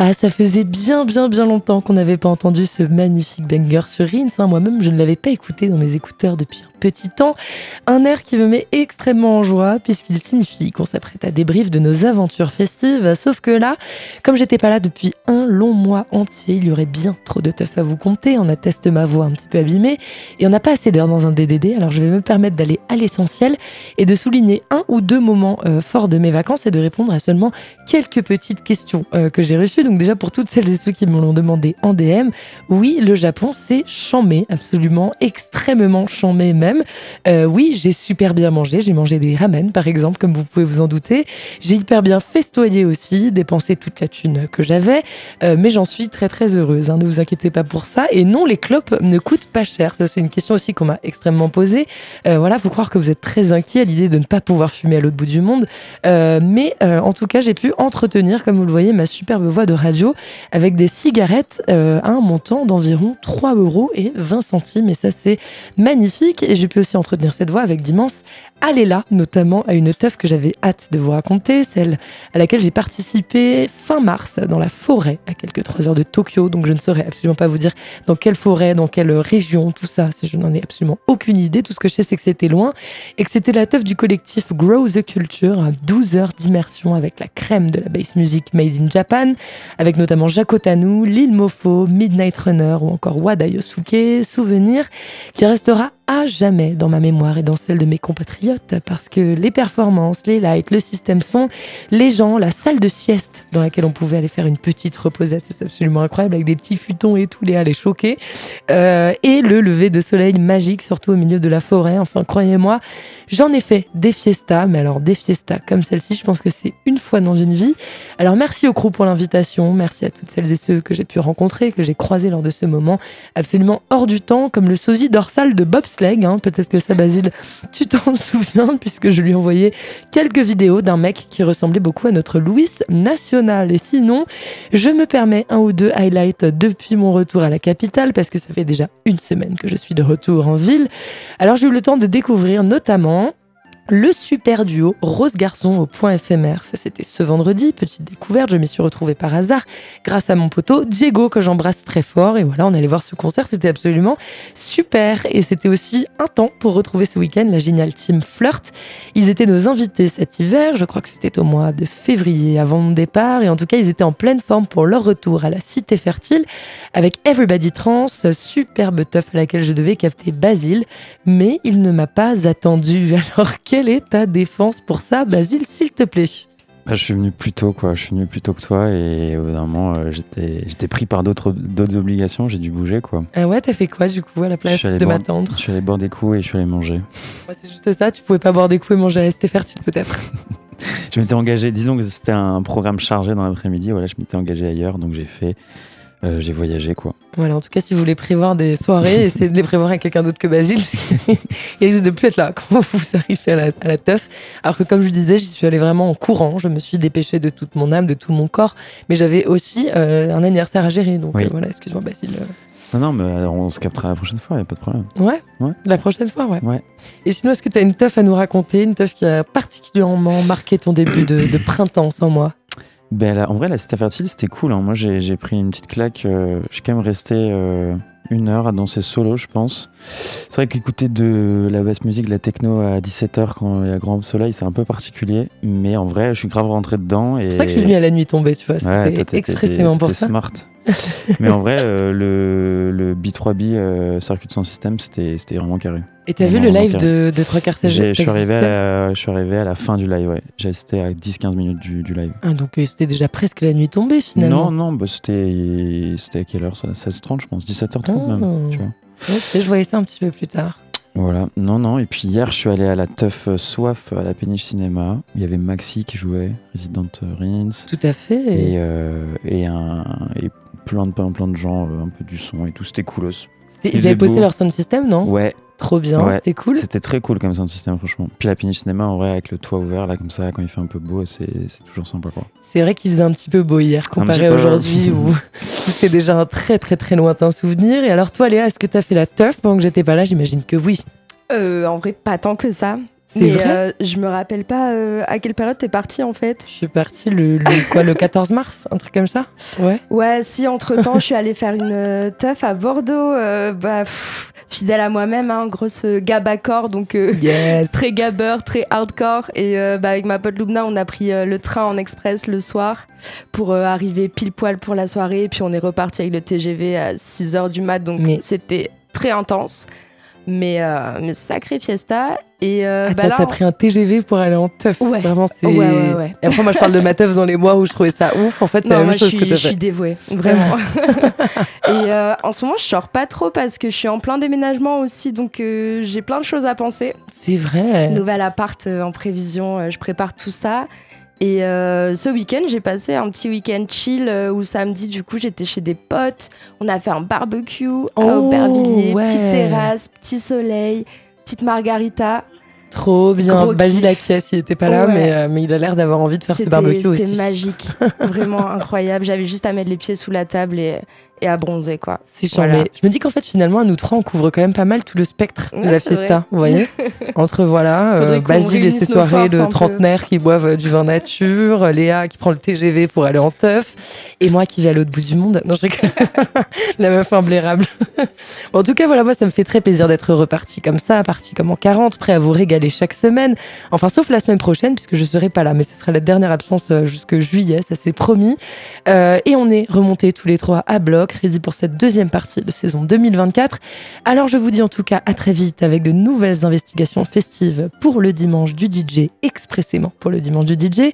Ah, ça faisait bien, bien, bien longtemps qu'on n'avait pas entendu ce magnifique banger sur Rins. Hein. Moi-même, je ne l'avais pas écouté dans mes écouteurs depuis un petit temps. Un air qui me met extrêmement en joie puisqu'il signifie qu'on s'apprête à débrief de nos aventures festives. Sauf que là, comme j'étais pas là depuis un long mois entier, il y aurait bien trop de teuf à vous compter. On atteste ma voix un petit peu abîmée et on n'a pas assez d'heures dans un DDD. Alors je vais me permettre d'aller à l'essentiel et de souligner un ou deux moments euh, forts de mes vacances et de répondre à seulement quelques petites questions euh, que j'ai reçues. Donc déjà pour toutes celles et ceux qui me l'ont demandé en DM, oui, le Japon c'est chambé, absolument extrêmement chambé même. Euh, oui, j'ai super bien mangé, j'ai mangé des ramen par exemple, comme vous pouvez vous en douter. J'ai hyper bien festoyé aussi, dépensé toute la thune que j'avais, euh, mais j'en suis très très heureuse. Hein, ne vous inquiétez pas pour ça. Et non, les clopes ne coûtent pas cher. Ça c'est une question aussi qu'on m'a extrêmement posée. Euh, voilà, faut croire que vous êtes très inquiet à l'idée de ne pas pouvoir fumer à l'autre bout du monde. mais en tout cas, j'ai pu entretenir, comme vous le voyez, ma superbe voix de radio avec des cigarettes euh, à un montant d'environ 3 euros et 20 centimes. Et ça, c'est magnifique. Et j'ai pu aussi entretenir cette voix avec d'immenses là notamment à une teuf que j'avais hâte de vous raconter, celle à laquelle j'ai participé fin mars dans la forêt, à quelques 3 heures de Tokyo. Donc je ne saurais absolument pas vous dire dans quelle forêt, dans quelle région, tout ça. Je n'en ai absolument aucune idée. Tout ce que je sais, c'est que c'était loin et que c'était la teuf du collectif Grow the Culture, 12 heures d'immersion avec la crème de la bass music made in Japan, avec notamment Jaco Tanu, Lil Mofo, Midnight Runner ou encore Wada Yosuke, souvenir qui restera à jamais dans ma mémoire et dans celle de mes compatriotes parce que les performances, les lights, le système son, les gens, la salle de sieste dans laquelle on pouvait aller faire une petite reposette, c'est absolument incroyable avec des petits futons et tout, Léa les choquer, euh, et le lever de soleil magique surtout au milieu de la forêt. Enfin, croyez-moi, j'en ai fait des fiestas, mais alors des fiestas comme celle-ci, je pense que c'est une fois dans une vie. Alors merci au crew pour l'invitation, merci à toutes celles et ceux que j'ai pu rencontrer, que j'ai croisés lors de ce moment absolument hors du temps, comme le sosie dorsal de Bob Hein. Peut-être que ça, Basile, tu t'en souviens, puisque je lui ai envoyé quelques vidéos d'un mec qui ressemblait beaucoup à notre Louis national. Et sinon, je me permets un ou deux highlights depuis mon retour à la capitale, parce que ça fait déjà une semaine que je suis de retour en ville. Alors j'ai eu le temps de découvrir notamment le super duo Rose Garçon au point éphémère. Ça, c'était ce vendredi. Petite découverte, je m'y suis retrouvée par hasard grâce à mon poteau Diego, que j'embrasse très fort. Et voilà, on allait voir ce concert. C'était absolument super. Et c'était aussi un temps pour retrouver ce week-end la géniale team Flirt. Ils étaient nos invités cet hiver. Je crois que c'était au mois de février avant mon départ. Et en tout cas, ils étaient en pleine forme pour leur retour à la Cité Fertile avec Everybody Trans, superbe teuf à laquelle je devais capter Basile. Mais il ne m'a pas attendu. Alors, quelle est ta défense pour ça, Basile, s'il te plaît? Bah, je suis venu plus tôt, quoi. Je suis venu plus tôt que toi et au bout d'un moment, euh, j'étais, j'étais pris par d'autres, d'autres obligations. J'ai dû bouger, quoi. Ah ouais, t'as fait quoi du coup à la place de m'attendre? Je suis allé boire des coups et je suis allé manger. c'est juste ça. Tu pouvais pas boire des coups et manger à C'était fertile, peut-être. je m'étais engagé. Disons que c'était un programme chargé dans l'après-midi. Voilà, je m'étais engagé ailleurs, donc j'ai fait euh, j'ai voyagé quoi. Voilà, en tout cas, si vous voulez prévoir des soirées, essayez de les prévoir avec quelqu'un d'autre que Basile, parce qu'il risque de plus être là quand vous arrivez à la, à la teuf. Alors que, comme je disais, j'y suis allée vraiment en courant. Je me suis dépêchée de toute mon âme, de tout mon corps, mais j'avais aussi euh, un anniversaire à gérer. Donc euh, voilà, excuse-moi, Basile. Non, non, mais on se captera la prochaine fois, il n'y a pas de problème. Ouais, ouais La prochaine fois, ouais. ouais. Et sinon, est-ce que tu as une teuf à nous raconter, une teuf qui a particulièrement marqué ton début de, de printemps sans moi? Ben, en vrai, la cité fertile, c'était cool. Hein. Moi, j'ai pris une petite claque. Euh, je suis quand même resté euh, une heure à danser solo, je pense. C'est vrai qu'écouter de la basse musique, de la techno à 17h quand il y a grand soleil, c'est un peu particulier. Mais en vrai, je suis grave rentré dedans. C'est pour ça que je suis venu à la nuit tombée, tu vois. C'était expressément pour ça. smart. mais en vrai, euh, le, le B3B euh, Circuit Sound System, c'était vraiment carré. Et t'as vu le live de, de 3 quarts je, suis arrivé à la, je suis arrivé à la fin du live, ouais. Assisté à 10-15 minutes du, du live. Ah, donc euh, c'était déjà presque la nuit tombée finalement Non, non, bah, c'était à quelle heure ça? 16h30, je pense. 17h30 même, tu vois. je voyais ça un petit peu plus tard. Voilà, non, non. Et puis hier, je suis allé à la Teuf Soif à la Péniche Cinéma. Il y avait Maxi qui jouait, Resident Rins. Tout à fait. Et, euh, et, un, et plein, de, plein, plein de gens, euh, un peu du son et tout. C'était coolos. Ils avaient posté leur sound system, non? Ouais. Trop bien, c'était cool. C'était très cool comme sound system, franchement. Puis la Péniche Cinéma, en vrai, avec le toit ouvert, là, comme ça, quand il fait un peu beau, c'est toujours sympa, quoi. C'est vrai qu'il faisait un petit peu beau hier, comparé à aujourd'hui, où, c'est déjà un très, très, très lointain souvenir. Et alors, toi, Léa, est-ce que tu as fait la teuf pendant que j'étais pas là? J'imagine que oui. Euh, en vrai, pas tant que ça. C'est vrai euh, Je me rappelle pas euh, à quelle période t'es partie en fait. Je suis partie le, quoi, le 14 mars, un truc comme ça Ouais. Ouais, si entre temps je suis allée faire une euh, teuf à Bordeaux, bah, fidèle à moi-même, hein, grosse gabacor, donc très gabber, très hardcore. Et bah, avec ma pote Lubna, on a pris le train en express le soir pour arriver pile poil pour la soirée. Et puis on est reparti avec le TGV à 6h du mat, donc c'était très intense. Mais, euh, mais sacré fiesta. Et euh, Attends, bah t'as pris un TGV pour aller en teuf. Ouais. Vraiment, c'est. Ouais, ouais, ouais. Et après, moi, je parle de ma teuf dans les mois où je trouvais ça ouf. En fait, c'est la même chose que Je suis dévouée, vraiment. et euh, en ce moment, je sors pas trop parce que je suis en plein déménagement aussi, donc euh, j'ai plein de choses à penser. C'est vrai. Nouvel appart en prévision, je prépare tout ça. Et euh, ce week-end, j'ai passé un petit week-end chill euh, où samedi, du coup, j'étais chez des potes. On a fait un barbecue à oh, Aubervilliers, petite terrasse, petit soleil, petite margarita. Trop bien. Basile Akias, il était pas là, mais, euh, mais il a l'air d'avoir envie de faire ce barbecue aussi. C'était magique. Vraiment incroyable. J'avais juste à mettre les pieds sous la table et, et à bronzer quoi. C'est voilà. Je me dis qu'en fait finalement à nous trois on couvre quand même pas mal tout le spectre de la fiesta, vous voyez Entre voilà euh, Basile et ses soirées de trentenaires qui boivent euh, du vin nature, Léa qui prend le TGV pour aller en teuf et moi qui vais à l'autre bout du monde. Non, je la meuf imblairable. en tout cas voilà, moi ça me fait très plaisir d'être reparti comme ça, parti comme en 40, prêt à vous régaler chaque semaine. Enfin sauf la semaine prochaine puisque je serai pas là, mais ce sera la dernière absence euh, jusque juillet, ça c'est promis. et on est remontés tous les trois à bloc crédit pour cette deuxième partie de saison 2024. Alors je vous dis en tout cas à très vite avec de nouvelles investigations festives pour le dimanche du DJ, expressément pour le dimanche du DJ.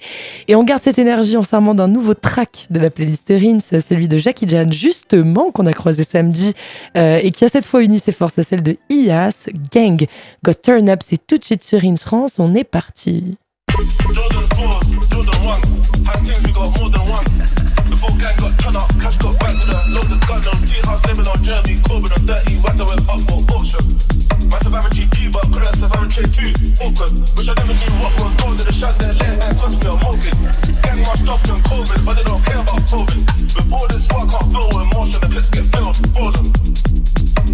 Et on garde cette énergie en s'armant d'un nouveau track de la playlist Rins, celui de Jackie Jan, justement, qu'on a croisé samedi euh, et qui a cette fois uni ses forces à celle de IAS, Gang. Got Turn Up, c'est tout de suite sur Rins France, on est parti. Full gang got turn up, cash got back with a Load the gun, I'm T-House, living on Jeremy Corbyn on 30, whether we're up for auction. Massive average GP, but could have average trade too. Awkward. Wish I never knew what was going to the shots that let and cost me a mortgage. Gang rushed up on COVID, but they don't care about COVID. With borders, what I can't emotion, the get filled. All them.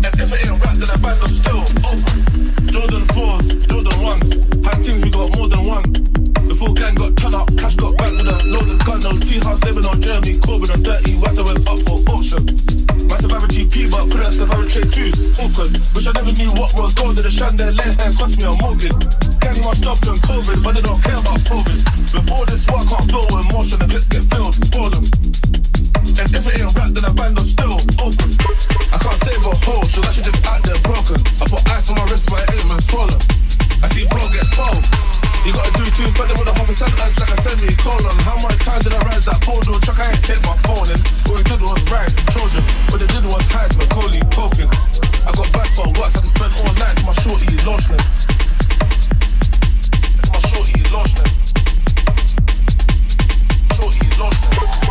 And if it ain't rap, then I them still. Open. Jordan 4s, Jordan 1s. Had things, we got more than one. The full gang got turn up, cash got back with a load of gun, those house living on Corbyn on dirty, went up for auction. Massive average GP, but couldn't survive trade too. Awkward. Wish I never knew what was going to the chandelier and cost me a mortgage. Gang washed up on COVID, but they don't care about COVID. All this work, I feel emotion, the pits get filled. Them. And if it ain't rap, then I band them still open. I can't save a hole, so that shit just out there broken. I put ice on my wrist, but it ain't man swollen. I see bro get cold. You gotta do two better with a half a sentence like a semi-colon. How much time did I rise that phone door truck? I ain't take my phone in. All we did was ride, Trojan. What they did was hide, Macaulay poking. I got back for so I had to spend all night my shorty launched them. My shorty launched them. Shorty launched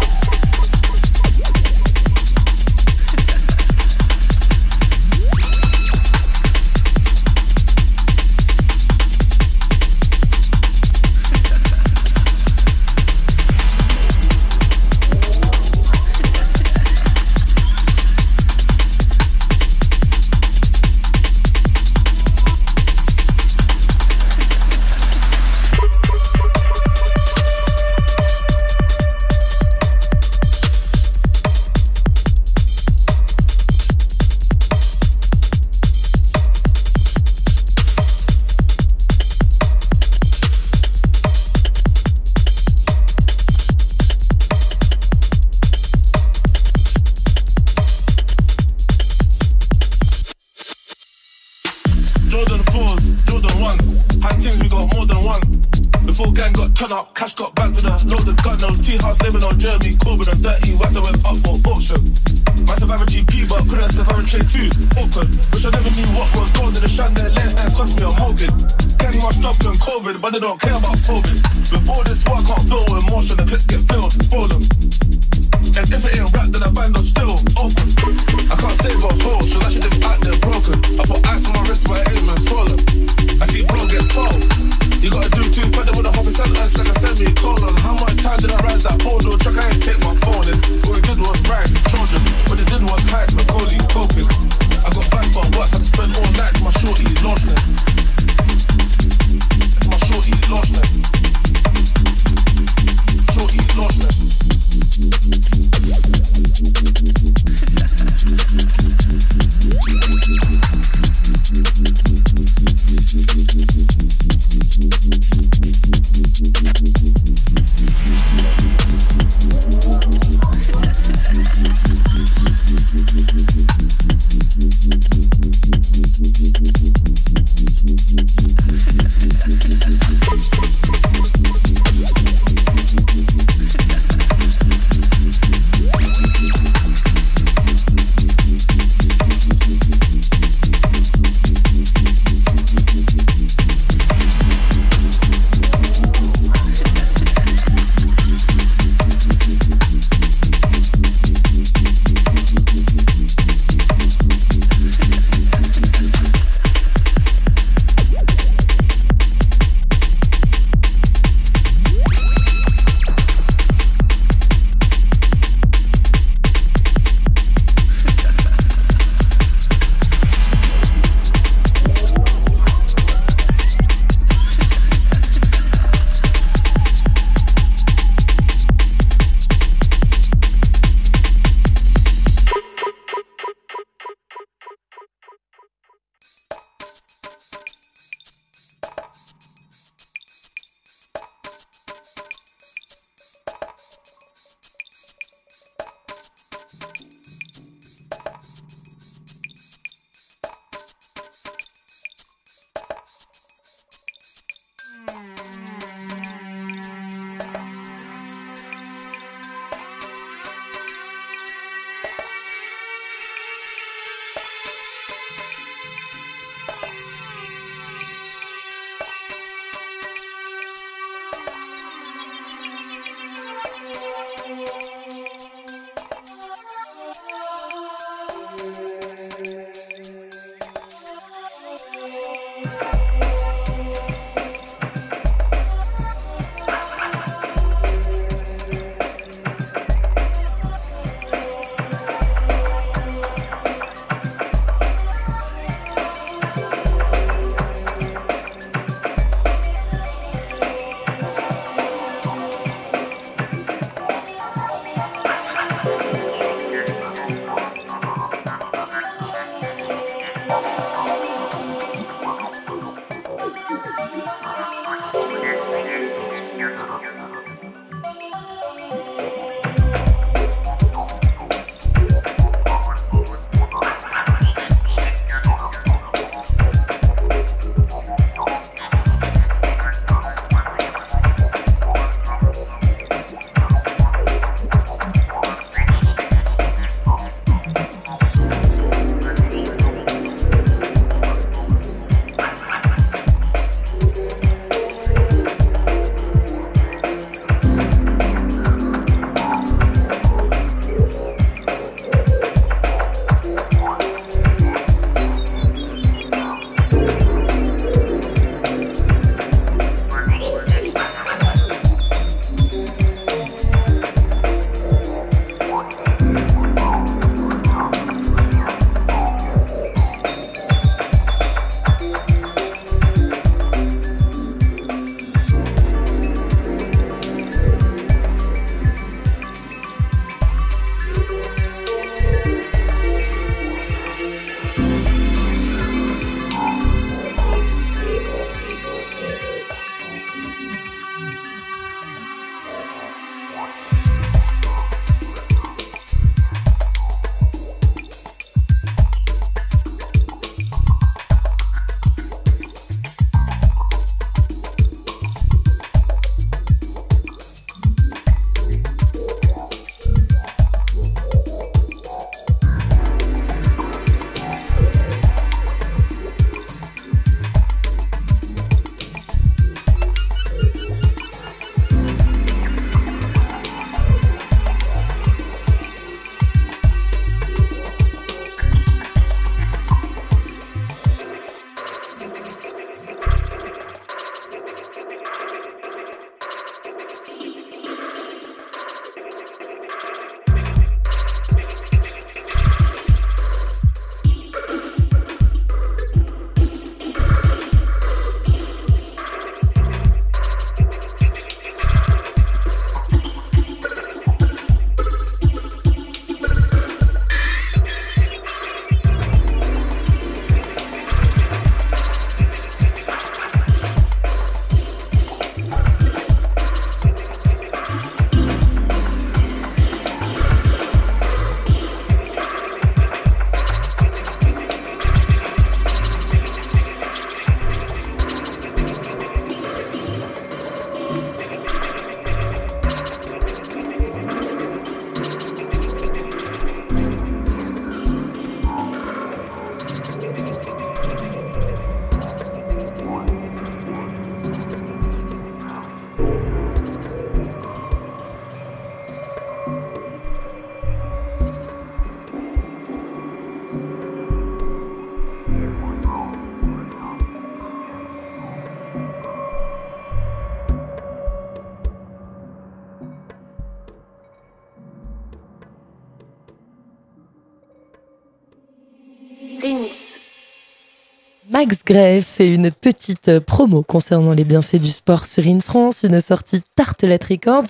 Gray fait une petite promo concernant les bienfaits du sport sur In France, une sortie Tartelette Records,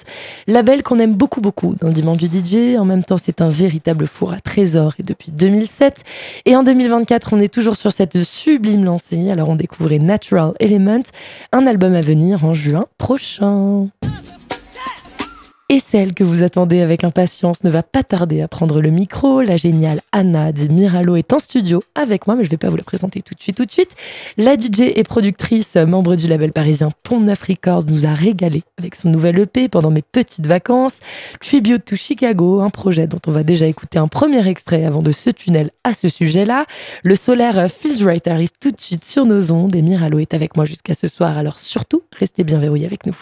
label qu'on aime beaucoup beaucoup dans dimanche du DJ. En même temps, c'est un véritable four à trésors et depuis 2007. Et en 2024, on est toujours sur cette sublime lancée. Alors on découvrait Natural Element, un album à venir en juin prochain et celle que vous attendez avec impatience ne va pas tarder à prendre le micro. La géniale Anna de Miralo est en studio avec moi, mais je ne vais pas vous la présenter tout de suite, tout de suite. La DJ et productrice, membre du label parisien Pont Records, nous a régalé avec son nouvel EP pendant mes petites vacances. Tribute to Chicago, un projet dont on va déjà écouter un premier extrait avant de ce tunnel à ce sujet-là. Le solaire Feels Right arrive tout de suite sur nos ondes et Miralo est avec moi jusqu'à ce soir, alors surtout, restez bien verrouillés avec nous.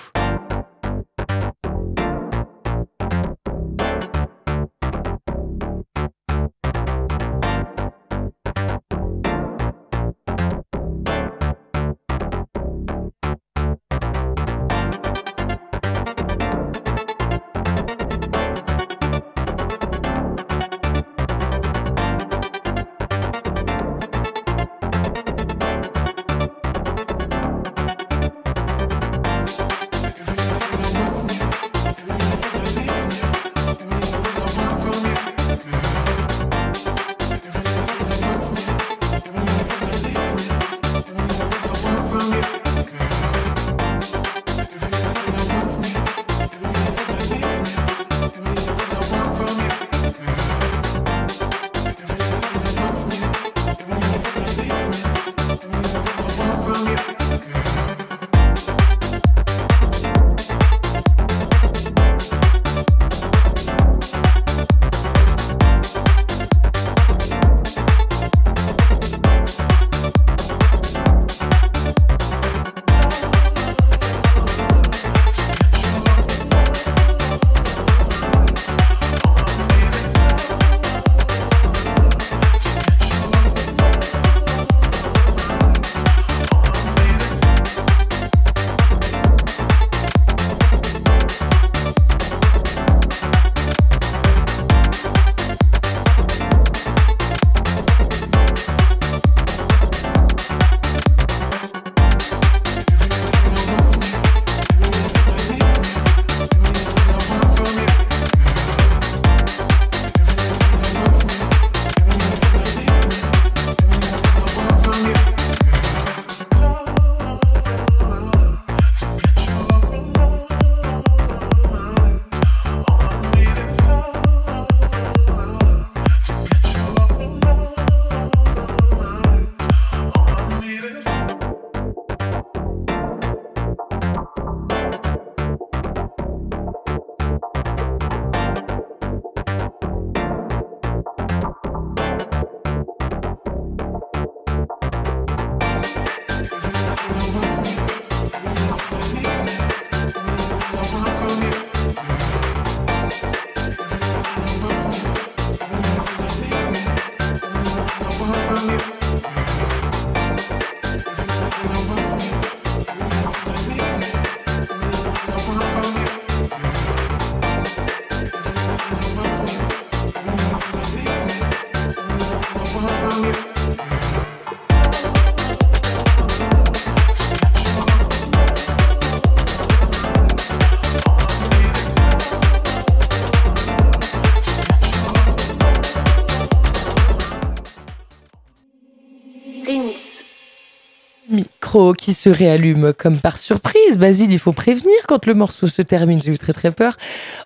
Qui se réallume comme par surprise. Basile, il faut prévenir quand le morceau se termine. J'ai eu très très peur.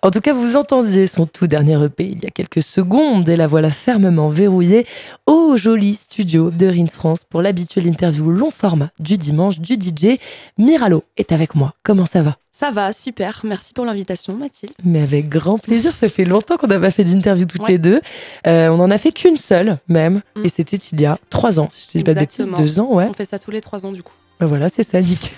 En tout cas, vous entendiez son tout dernier EP il y a quelques secondes et la voilà fermement verrouillée au joli studio de Rins France pour l'habituelle interview long format du dimanche du DJ. Miralo est avec moi. Comment ça va? Ça va, super. Merci pour l'invitation, Mathilde. Mais avec grand plaisir. Ça fait longtemps qu'on n'a pas fait d'interview toutes les deux. Euh, on en a fait qu'une seule, même. Mm. Et c'était il y a trois ans, si je dis pas de bêtises, deux ans, ouais. On fait ça tous les trois ans, du coup. Bah voilà, c'est ça, Nick.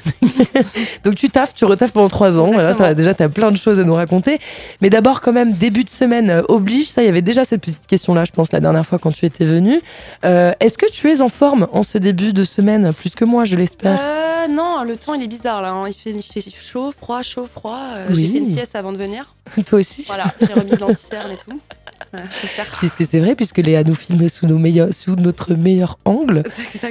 Donc tu taffes, tu retaffes pendant trois ans. Voilà, as, déjà, tu as plein de choses à nous raconter. Mais d'abord, quand même, début de semaine euh, oblige. Ça, il y avait déjà cette petite question-là, je pense, la dernière fois quand tu étais venu. Euh, est-ce que tu es en forme en ce début de semaine? Plus que moi, je l'espère. Euh, non, le temps, il est bizarre là. Hein. Il, fait, chaud, froid, chaud, froid. J'ai fait une sieste avant de venir. Toi aussi Voilà, j'ai remis de l'anticerne et tout. Puisque c'est vrai, puisque Léa nous filme sous, nos meilleurs, sous notre meilleur angle.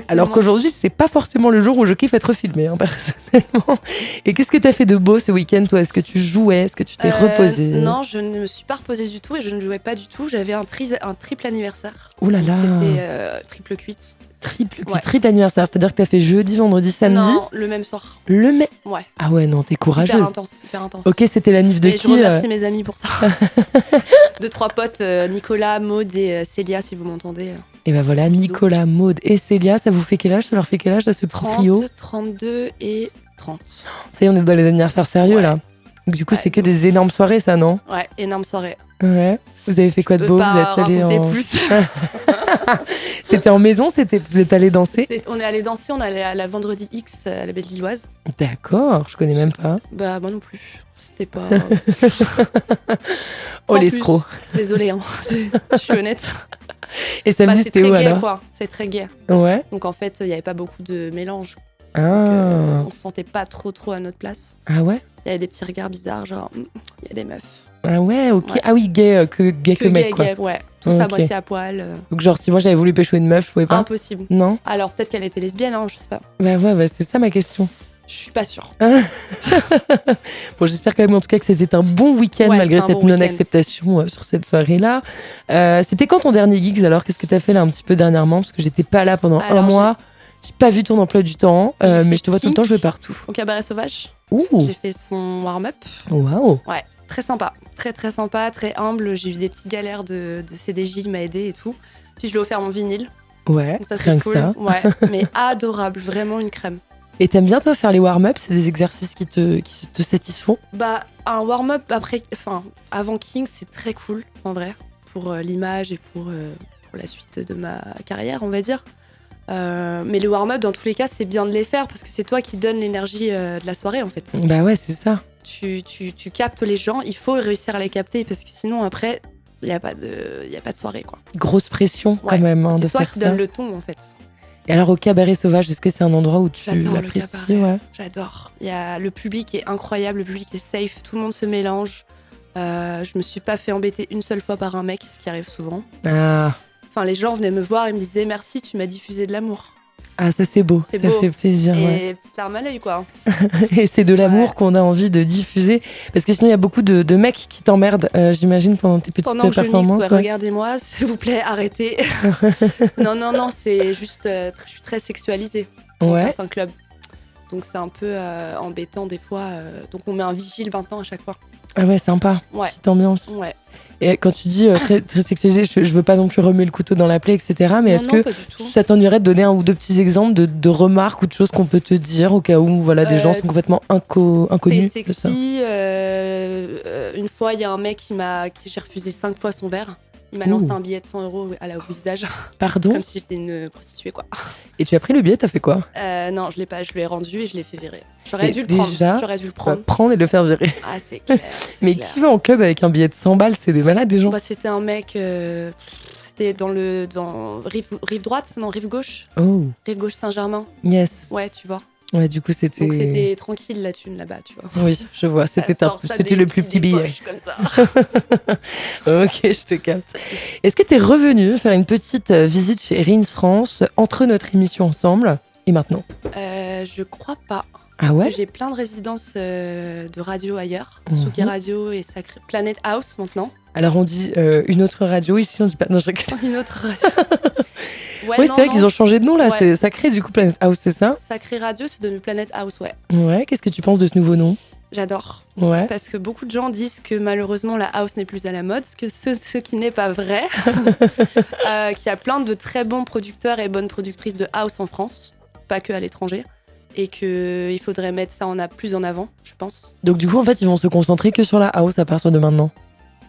Alors qu'aujourd'hui, c'est pas forcément le jour où je kiffe être filmé, hein, personnellement. Et qu'est-ce que tu as fait de beau ce week-end, toi? Est-ce que tu jouais? Est-ce que tu t'es euh, reposé Non, je ne me suis pas reposée du tout et je ne jouais pas du tout. J'avais un, un triple anniversaire. Ouh là là C'était euh, triple cuite. Triple, triple anniversaire, c'est-à-dire que tu as fait jeudi, vendredi, samedi Non, le même soir. Le même Ouais. Ah ouais, non, t'es courageuse. Hyper intense, hyper intense. Ok, c'était la nif de qui Je remercie mes amis pour ça. Deux, trois potes, euh, Nicolas, Maude et euh, Célia, si vous m'entendez. Et ben voilà, Nicolas, Maude et Célia, ça vous fait quel âge? Ça leur fait quel âge, là, ce 30, trio? 32 et 30. Ça y est, on est dans les anniversaires sérieux, là. Donc, du coup, c'est que des énormes soirées, ça, non? Ouais, énorme soirée. Ouais. Vous avez fait quoi de beau? Vous êtes allé en. plus. c'était en maison C'était vous êtes allé danser? On est allé danser. On est allé à la Vendredi X à la Belle Lilloise. D'accord. Je connais même pas. Bah moi non plus. C'était pas. oh l'escroc. Désolée. Hein. Je suis honnête. Et samedi bah, c'était où alors? C'est très gai. Ouais. Donc en fait il n'y avait pas beaucoup de mélange. Ah. Euh, on se sentait pas trop trop à notre place. Ah ouais? Il y avait des petits regards bizarres genre hmm, il y a des meufs. Ah ouais, ok. Ah oui, gay euh, que gay que, mec, quoi. ouais. Tout ça moitié à poil. Euh. Donc genre, si moi j'avais voulu pêcher une meuf, je pouvais pas? Impossible. Non? Alors peut-être qu'elle était lesbienne, hein, je sais pas. Bah ouais, bah, c'est ça ma question. Je suis pas sûre. bon, j'espère quand même en tout cas que c'était un bon week-end malgré cette non-acceptation euh, sur cette soirée-là. c'était quand ton dernier gigs alors? Qu'est-ce que tu as fait là un petit peu dernièrement? Parce que j'étais pas là pendant un mois. J'ai pas vu ton emploi du temps, mais je te vois tout le temps jouer partout. Au cabaret sauvage. J'ai fait son warm-up. Waouh. Ouais très sympa, très très sympa, très humble. J'ai eu des petites galères de, de CDJ, il m'a aidé et tout. Puis je lui ai offert mon vinyle. Ouais, ça c'est cool. ça. Ouais, mais adorable, vraiment une crème. Et t'aimes bien toi faire les warm-up? C'est des exercices qui te, qui te satisfont? Bah, un warm-up après, enfin, avant King, c'est très cool en vrai, pour euh, l'image et pour, euh, pour la suite de ma carrière, on va dire. Euh, mais le warm-up, dans tous les cas, c'est bien de les faire parce que c'est toi qui donne l'énergie de la soirée en fait. Bah ouais, c'est ça tu, tu, tu, captes les gens, il faut réussir à les capter parce que sinon après, il n'y a, pas de, y a pas de soirée. quoi. Grosse pression quand même hein, de faire ça. C'est toi qui donne le ton en fait. Et alors au cabaret sauvage, est-ce que c'est un endroit où tu apprécies ouais. J'adore. Il y a, le public est incroyable, le public est safe, tout le monde se mélange. Euh, je me suis pas fait embêter une seule fois par un mec, ce qui arrive souvent. Ah. Enfin, les gens venaient me voir et me disaient merci, tu m'as diffusé de l'amour. Ah, ça c'est beau, ça fait plaisir. Et ouais. à l'œil, quoi. et c'est de l'amour qu'on a envie de diffuser. Parce que sinon, il y a beaucoup de, mecs qui t'emmerdent, euh, j'imagine, pendant tes petites pendant performances. Regardez-moi, s'il vous plaît, arrêtez. non, non, non, c'est juste. Euh, je suis très sexualisée dans certains clubs. Donc c'est un peu euh, embêtant des fois. donc on met un vigile 20 ans à chaque fois. Ah ouais, sympa. Ouais. Petite ambiance. Ouais. Et quand tu dis euh, très, très sexualisé, je, je, veux pas non plus remuer le couteau dans la plaie, etc. Mais est-ce que ça t'ennuierait de donner un ou deux petits exemples de, de remarques ou de choses qu'on peut te dire au cas où voilà, des gens euh, sont complètement inco inconnus sexy. Euh, une fois, il y a un mec qui m'a, qui j'ai refusé cinq fois son verre. Il m'a lancé un billet de 100 euros à la, au visage. Pardon Comme si j'étais une prostituée, quoi. Et tu as pris le billet, t'as fait quoi euh, Non, je l'ai pas, je lui ai rendu et je l'ai fait virer. J'aurais dû le prendre. J'aurais dû le prendre. prendre et le faire virer. Ah, c'est clair. Mais qui va en club avec un billet de 100 balles? C'est des malades, des gens bah, C'était un mec. Euh, c'était dans le. Dans rive, rive droite, non, rive gauche. Oh. Rive gauche Saint-Germain. Yes. Ouais, tu vois. Ouais, du coup, c'était. Donc, c'était tranquille la thune là-bas, tu vois. Oui, je vois. C'était C'était le plus petit billet. Comme ça. ok, je te capte. Est-ce que tu es revenu faire une petite euh, visite chez Rins France entre notre émission ensemble et maintenant? Euh, Je crois pas. Ah ouais? J'ai plein de résidences euh, de radio ailleurs. Mm Radio et Sacré... Planet House maintenant. Alors on dit une autre radio ici, on dit pas. Non, je Une autre radio. oui, c'est vrai qu'ils ont changé de nom là. C'est Sacré du coup Planet House, c'est ça? Sacré Radio, c'est devenu Planet House, ouais. Ouais. Qu'est-ce que tu penses de ce nouveau nom? J'adore. Ouais. Parce que beaucoup de gens disent que malheureusement la house n'est plus à la mode, ce, que ce, qui n'est pas vrai. euh, qu'il y a plein de très bons producteurs et bonnes productrices de house en France, pas que à l'étranger. Et qu'il faudrait mettre ça en a plus en avant, je pense. Donc du coup, en fait, ils vont se concentrer que sur la house à partir de maintenant?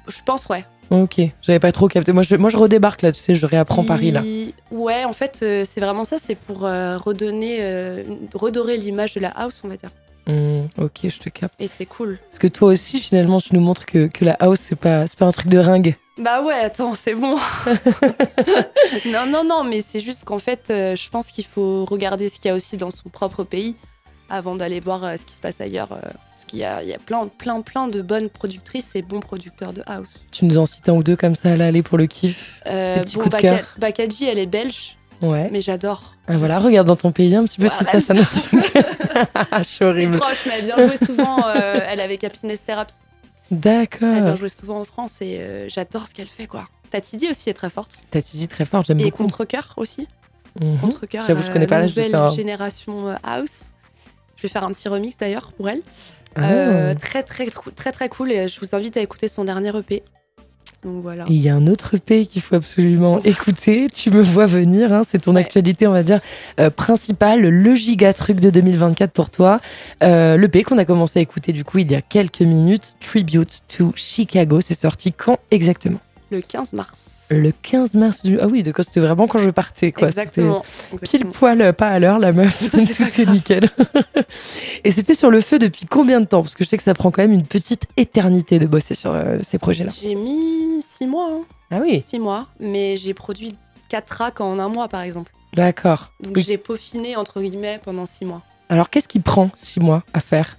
Je pense, ouais. Ok, j'avais pas trop capté. Moi je, moi, je redébarque là, tu sais, je réapprends Paris là. Ouais, en fait, euh, c'est vraiment ça. C'est pour euh, redonner, euh, redorer l'image de la house, on va dire. Mmh, ok, je te capte. Et c'est cool. Parce que toi aussi, finalement, tu nous montres que, que la house, c'est pas, pas un truc de ringue. Bah ouais, attends, c'est bon. non, non, non, mais c'est juste qu'en fait, je pense qu'il faut regarder ce qu'il y a aussi dans son propre pays avant d'aller voir euh, ce qui se passe ailleurs. Euh, parce qu'il y a, il y a plein, plein, plein de bonnes productrices et bons producteurs de house. Tu nous en cites un ou deux comme ça à l'aller pour le kiff euh, coups de cœur Bakaji, elle est belge. Ouais. Mais j'adore. Ah, voilà, regarde dans ton pays un petit peu ce qui se passe à notre Je suis horrible. proche, mais elle vient jouer souvent. elle est avec Happiness Therapy. D'accord. Elle vient jouer souvent en France et j'adore ce qu'elle fait, quoi. Tatidi aussi est très forte. Tatidi très forte, j'aime beaucoup. Et Contre-Cœur aussi. Mhm. Contre-Cœur. J'avoue, je connais pas la nouvelle génération house. Je vais faire un petit remix d'ailleurs pour elle. Ah. Euh, très, très, très, très cool. Et je vous invite à écouter son dernier EP. Donc voilà. Il y a un autre EP qu'il faut absolument écouter. Tu me vois venir, hein, c'est ton actualité, on va dire, euh, principale, le giga truc de 2024 pour toi. Euh, le L'EP qu'on a commencé à écouter du coup il y a quelques minutes, Tribute to Chicago, c'est sorti quand exactement? Le 15 mars. Le 15 mars du... Ah oui, de c'était vraiment quand je partais, quoi. Exactement. Pile poil, euh, pas à l'heure, la meuf. Tout nickel. Et c'était sur le feu depuis combien de temps? Parce que je sais que ça prend quand même une petite éternité de bosser sur euh, ces projets-là. J'ai mis six mois. Hein. Ah oui Six mois, mais j'ai produit quatre tracks en un mois, par exemple. D'accord. Donc j'ai peaufiné, entre guillemets, pendant six mois. Alors qu'est-ce qui prend six mois à faire?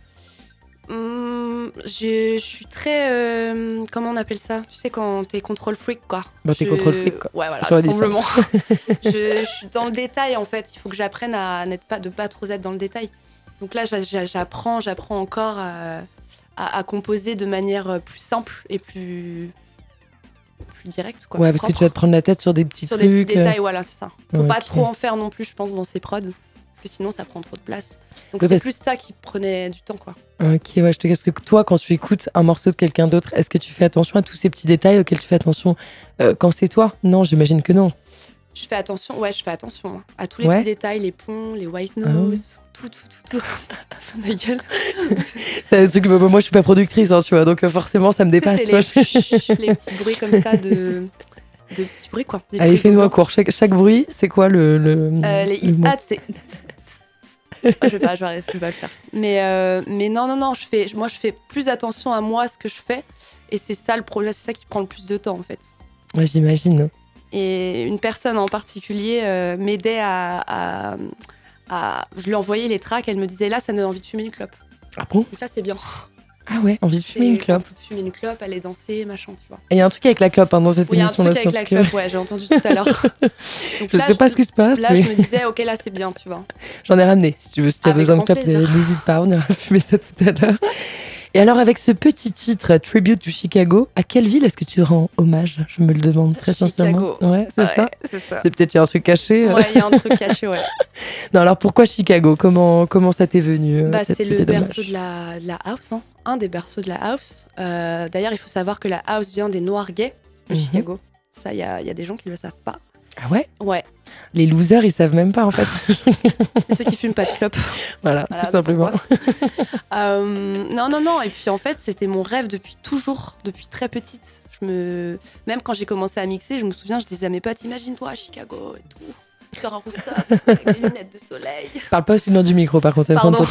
Hum, je, suis très. Euh, comment on appelle ça? Tu sais, quand t'es control freak, quoi. Bah, t'es control freak, quoi. Ouais, voilà, simplement. je, suis dans le détail, en fait. Il faut que j'apprenne à n'être pas, de pas trop être dans le détail. Donc là, j'apprends, j'apprends encore à, composer de manière plus simple et plus plus directe. Quoi, ouais, parce que tu vas te prendre la tête sur des petits sur trucs. Sur des petits détails, voilà, c'est ça. Faut pas trop en faire non plus, je pense, dans ces prods parce que sinon ça prend trop de place. Donc c'est plus ça qui prenait du temps, quoi. Ok, ouais, je te casse que toi, quand tu écoutes un morceau de quelqu'un d'autre, est-ce que tu fais attention à tous ces petits détails auxquels tu fais attention? Euh, quand c'est toi? Non, j'imagine que non. Je fais attention, ouais, je fais attention hein, à tous les petits détails, les ponts, les white ah nose, tout, tout, tout, tout. c'est ma gueule. que, moi, je suis pas productrice, hein, tu vois, donc euh, forcément, ça me dépasse. les, les petits bruits comme ça de de petits bruits quoi. Allez, fais-nous un cours. Chaque, chaque bruit, c'est quoi le. le euh, les hit c'est. je vais pas, je vais pas le faire. Mais, euh, mais non, non, non, je fais, moi je fais plus attention à moi, ce que je fais. Et c'est ça le problème, c'est ça qui prend le plus de temps en fait. Ouais, j'imagine. Et une personne en particulier euh, m'aidait à, à, Je lui envoyais les tracks, elle me disait là, ça me donne envie de fumer une clope. Ah bon? Donc là, c'est bien. Ah ouais, envie de fumer une clope. Envie de fumer une clope, aller danser, machin, tu vois. Et il y a un truc avec la clope hein, dans cette émission. Il y a un truc avec la clope, ouais, j'ai entendu tout à l'heure. je sais pas ce qui se passe. Là, je me disais, ok, là, c'est bien, tu vois. J'en ai ramené, si tu veux, si tu as besoin de clope, n'hésite pas, on ira fumer ça tout à l'heure. Et alors, avec ce petit titre, Tribute to Chicago, à quelle ville est-ce que tu rends hommage? Je me le demande très sincèrement. Ouais, c'est ça. C'est peut-être y a un truc caché. Euh. Ouais, il y a un truc caché, ouais. non, alors pourquoi Chicago? Comment, comment ça t'est venu euh, bah, C'est le berceau de la, de la house, hein. un des berceaux de la house. Euh, d'ailleurs, il faut savoir que la house vient des Noirs gays de mhm. Chicago. Ça, il y a, y a, des gens qui ne le savent pas. Ah ouais Ouais. Les losers, ils savent même pas en fait. c'est ceux qui fument pas de clope. Voilà, tout simplement. Euh, non, non, non. Et puis en fait, c'était mon rêve depuis toujours, depuis très petite. Je me... Même quand j'ai commencé à mixer, je me souviens, je disais à mes potes, imagine-toi à Chicago et tout. Sur un rooftop, avec des lunettes de soleil. Parle pas aussi loin du micro par contre. Pardon.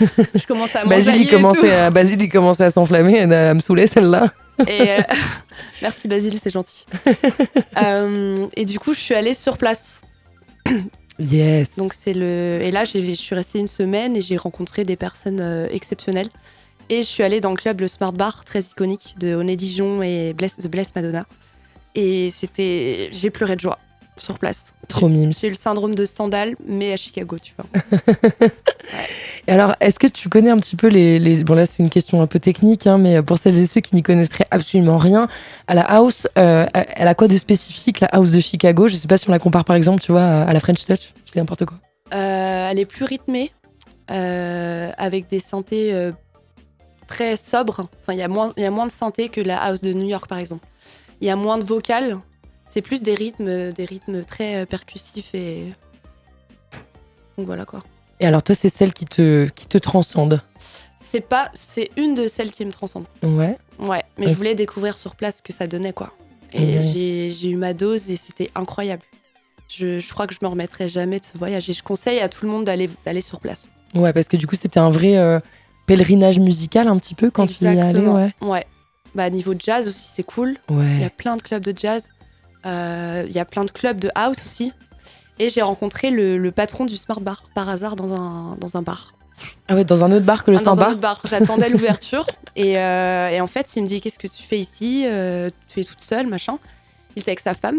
je commençais à manger. Basile, il commençait, à, commençait à s'enflammer, à me saouler celle-là. Et euh, Merci Basile, c'est gentil. Euh, et du coup, je suis allée sur place. Yes. Donc c'est le et là je suis restée une semaine et j'ai rencontré des personnes euh, exceptionnelles et je suis allée dans le club le Smart Bar très iconique de Oné Dijon et Bless, The Bless Madonna et c'était j'ai pleuré de joie sur place. Trop mimes. J'ai le syndrome de Stendhal mais à Chicago tu vois. Et alors, est-ce que tu connais un petit peu les, Bon, là, c'est une question un peu technique, hein, mais pour celles et ceux qui n'y connaîtraient absolument rien, à la house, euh, elle a quoi de spécifique, la house de Chicago? Je ne sais pas si on la compare, par exemple, tu vois, à la French Touch. Je dis n'importe quoi. Euh, elle est plus rythmée, euh, avec des synthés très sobres. Enfin, il y, a moins, y a moins de synthés que la house de New York, par exemple. Il y a moins de vocales. C'est plus des rythmes, des rythmes très percussifs et. Donc voilà quoi. Et alors toi, c'est celle qui te, qui te transcende C'est pas, c'est une de celles qui me transcende. Ouais. Ouais, mais Ouais. je voulais découvrir sur place ce que ça donnait, quoi. Et Ouais. j'ai- eu ma dose et c'était incroyable. Je, je crois que je me remettrai jamais de ce voyage et je conseille à tout le monde d'aller d'aller sur place. Ouais, parce que du coup, c'était un vrai euh, pèlerinage musical un petit peu quand tu y es allé, ouais. Ouais. Bah, niveau jazz aussi, c'est cool. Il y a plein de clubs de jazz. Euh, Il y a plein de clubs de house aussi. Et j'ai rencontré le, le patron du Smart Bar par hasard dans un, dans un bar. Ah ouais, dans un autre bar que le Ah, dans un autre bar. J'attendais l'ouverture. Et, euh, et en fait, il me dit Qu'est-ce que tu fais ici? Euh, Tu es toute seule, machin. Il était avec sa femme.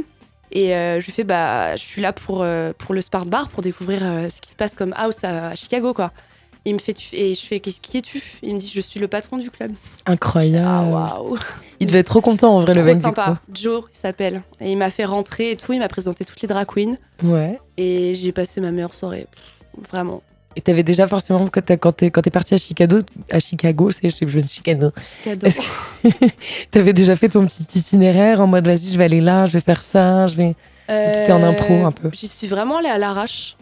Et euh, je lui fais Bah, je suis là pour, pour le Smart Bar, pour découvrir ce qui se passe comme house à, à Chicago, quoi. Il me fait Et je fais Qui es-tu Il me dit Je suis le patron du club. Incroyable. Ah, Il devait être trop content en vrai, le mec. du sympa. Joe, il s'appelle. Et il m'a fait rentrer et tout. Il m'a présenté toutes les drag queens. Ouais. Et j'ai passé ma meilleure soirée. Pff, Vraiment. Et t'avais déjà forcément, quand t'es quand t'es parti à Chicago, à Chicago, c'est je sais Chicago. Cadeau. Est-ce que t'avais déjà fait ton petit itinéraire en mode vas-y, je vais aller là, je vais faire ça, je vais. T'étais en impro un peu. Euh, J'y suis vraiment allée à l'arrache.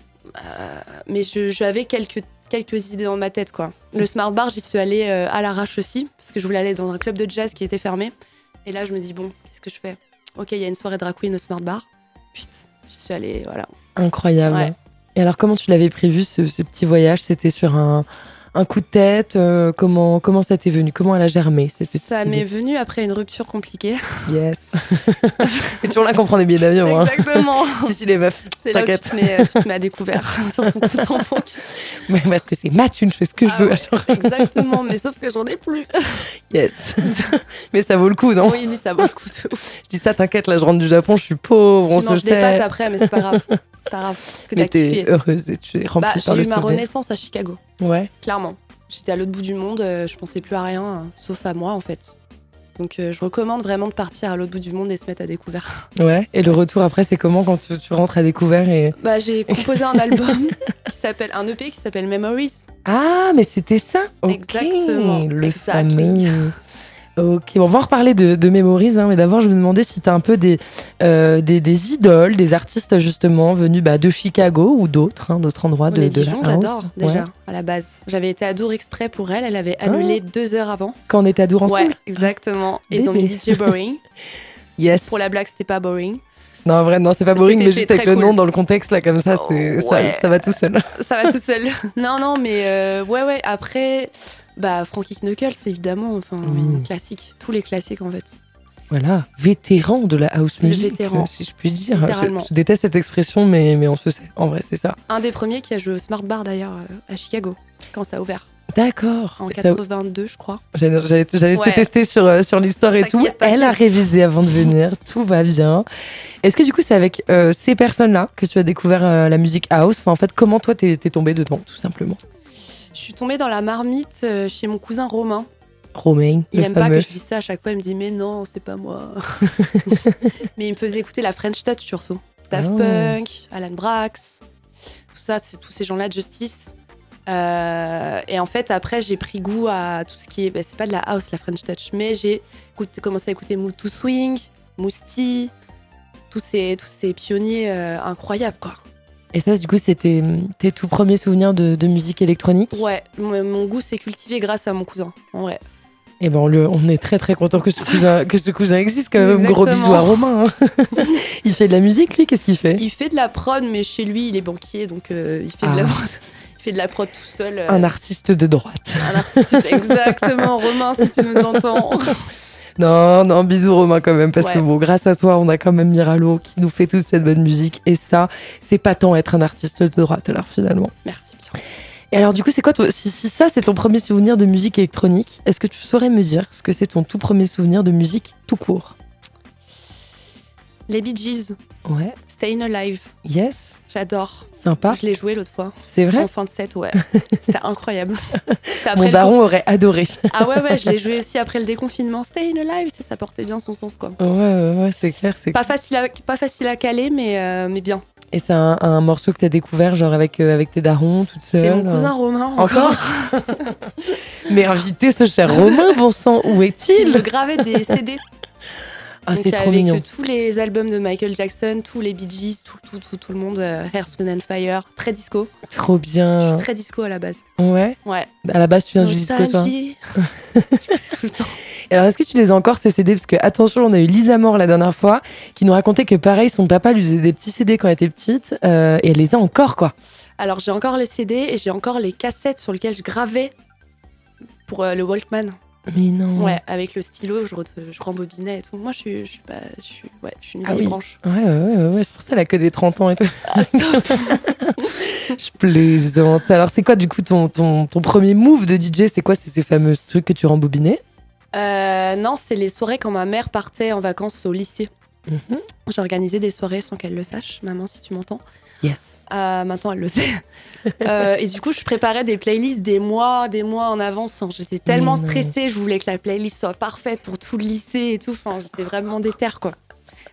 Euh, mais j'avais quelques, quelques idées dans ma tête, quoi. Le Smart Bar, j'y suis allée euh, à l'arrache aussi. Parce que je voulais aller dans un club de jazz qui était fermé. Et là, je me dis, bon, qu'est-ce que je fais? Ok, il y a une soirée drag queen au Smart Bar. Putain, j'y suis allée, voilà. Incroyable. Ouais. Et alors, comment tu l'avais prévu ce, ce petit voyage? C'était sur un, un coup de tête euh, comment, comment ça t'est venu? Comment elle a germé? Ça m'est venu après une rupture compliquée. Yes. Et toujours là qu'on prend des billets d'avion. Hein. Exactement. si, si, les meufs. C'est là tu te mets, tu te mets à découvert sur ton compte en banque. Mais parce que c'est ma thune, je fais ce que Ah je veux. ouais, genre. Exactement, mais sauf que j'en ai plus. Yes. Mais ça vaut le coup, non? Oui, ça vaut le coup de ouf. Je dis ça, t'inquiète, là, je rentre du Japon, je suis pauvre, on Tu se manges des pâtes sait. après, mais c'est pas grave. C'est pas grave. Parce que t'es heureuse et tu es remplie Bah, par j'ai le eu ma renaissance à Chicago, Ouais. clairement. J'étais à l'autre bout du monde, euh, je pensais plus à rien, euh, sauf à moi en fait. Donc euh, je recommande vraiment de partir à l'autre bout du monde et se mettre à découvert. Ouais. Et le retour après, c'est comment quand tu, tu rentres à découvert et. Bah, j'ai composé un album qui s'appelle un EP qui s'appelle Memories. Ah, mais c'était ça Ok. Exactement, Le exactly. fameux. Ok, bon, on va en reparler de, de Memories, hein, mais d'abord je me demandais si tu as un peu des, euh, des, des idoles, des artistes justement venus bah, de Chicago ou d'autres, hein, d'autres endroits de, les de la Dijon, j'adore déjà Ouais. à la base. J'avais été à Dour exprès pour elle, elle avait annulé deux heures avant. Quand on était à Dour ensemble Ouais, exactement. Et ils ont mis. DJ Boring. Yes. Pour la blague, c'était pas boring. Non, en vrai, non, c'est pas boring, mais juste avec le nom dans le contexte, là, comme ça, Oh, ça, ouais. ça va tout seul. Ça va tout seul. non, non, mais euh, ouais, ouais. Après, bah, Frankie Knuckles, évidemment. Enfin, Oui. classique. Tous les classiques, en fait. Voilà, vétéran de la house music, vétéran. euh, si je puis dire. Je, je déteste cette expression, mais, mais on se sait. En vrai, c'est ça. Un des premiers qui a joué au Smart Bar, d'ailleurs, euh, à Chicago, quand ça a ouvert. D'accord. En Ça- 82, je crois. J'allais te tester sur, euh, sur l'histoire et tout. Elle a révisé avant de venir. tout va bien. Est-ce que du coup, c'est avec euh, ces personnes-là que tu as découvert euh, la musique house? Enfin, En fait, comment toi, t'es tombé dedans, tout simplement? Je suis tombée dans la marmite euh, chez mon cousin Romain. Romain, Il le aime pas que je dise ça à chaque fois. Il me dit, mais non, c'est pas moi. mais il me faisait écouter la French Touch surtout. Daft Oh. Punk, Alan Brax, tout ça, c'est tous ces gens-là de Justice. Euh, et en fait, après, j'ai pris goût à tout ce qui est. bah, c'est pas de la house, la French Touch, mais j'ai commencé à écouter Mood to Swing, Mousti, tous ces, tous ces pionniers euh, incroyables, quoi. Et ça, du coup, c'était tes tout premiers souvenirs de, de musique électronique? Ouais, mon, goût s'est cultivé grâce à mon cousin, en vrai. Et ben, on, le- on est très très content que ce cousin, que ce cousin existe quand même. Gros bisous à Romain. hein. il fait de la musique, lui Qu'est-ce qu'il fait? Il fait de la prod, mais chez lui, il est banquier, donc euh, il, fait Ah. de la prod, il fait de la prod tout seul. euh, Un artiste de droite. un artiste, exactement. Romain, si tu nous entends. Non, non, bisous Romain quand même, parce que bon, grâce à toi, on a quand même Miralo qui nous fait toute cette bonne musique. Et ça, c'est pas tant être un artiste de droite, alors finalement. Merci bien. Et alors, du coup, c'est quoi, toi, si, si ça, c'est ton premier souvenir de musique électronique, est-ce que tu saurais me dire ce que c'est ton tout premier souvenir de musique tout court? Les Bee Gees, Ouais, Stayin' Alive, yes, j'adore. sympa, Je l'ai joué l'autre fois, c'est vrai en fin de set, ouais. C'était incroyable. Mon le daron aurait adoré. Ah ouais, ouais, je l'ai joué aussi après le déconfinement. Stayin' Alive, tu sais, ça portait bien son sens, quoi. Ouais, ouais, ouais, c'est clair, c'est Pas facile à, pas facile à caler, mais, euh, mais bien. Et c'est un, un morceau que t'as découvert, genre avec, euh, avec tes darons, toute seule C'est mon euh. cousin Romain. Encore Mais invitez ce cher Romain, bon sang, où Il me est-il gravait des CD. Ah, c'est trop avec mignon. tous les albums de Michael Jackson, tous les Bee Gees, tout, tout, tout, tout le monde, euh, Wind and Fire, très disco. Trop Je bien. suis très disco à la base. Ouais. Ouais. À la base, tu viens du disco, toi. Tout le temps. Et Alors, est-ce que tu les as encore ces CD Parce que, attention, on a eu Lisa Moore la dernière fois qui nous racontait que, pareil, son papa lui faisait des petits CD quand elle était petite euh, et elle les a encore, quoi. Alors j'ai encore les CD et j'ai encore les cassettes sur lesquelles je gravais pour euh, le Walkman. Mais non. Ouais, avec le stylo, je, je rembobinais et tout. Moi, je suis, je suis pas, je suis, ouais, je suis une Ah oui. branche. Ouais, ouais, ouais, c'est pour ça qu'elle a que des 30 ans et tout. Ah, Je plaisante. Alors, c'est quoi, du coup, ton, ton, ton premier move de DJ C'est quoi? C'est ces fameux trucs que tu rembobinais? Euh, non, c'est les soirées quand ma mère partait en vacances au lycée. Mhm. J'ai organisé des soirées sans qu'elle le sache, maman, si tu m'entends. Yes. Euh, maintenant, elle le sait. Euh, et du coup, je préparais des playlists des mois, des mois en avance. J'étais tellement stressée, je voulais que la playlist soit parfaite pour tout le lycée et tout. Enfin, j'étais vraiment déter, quoi.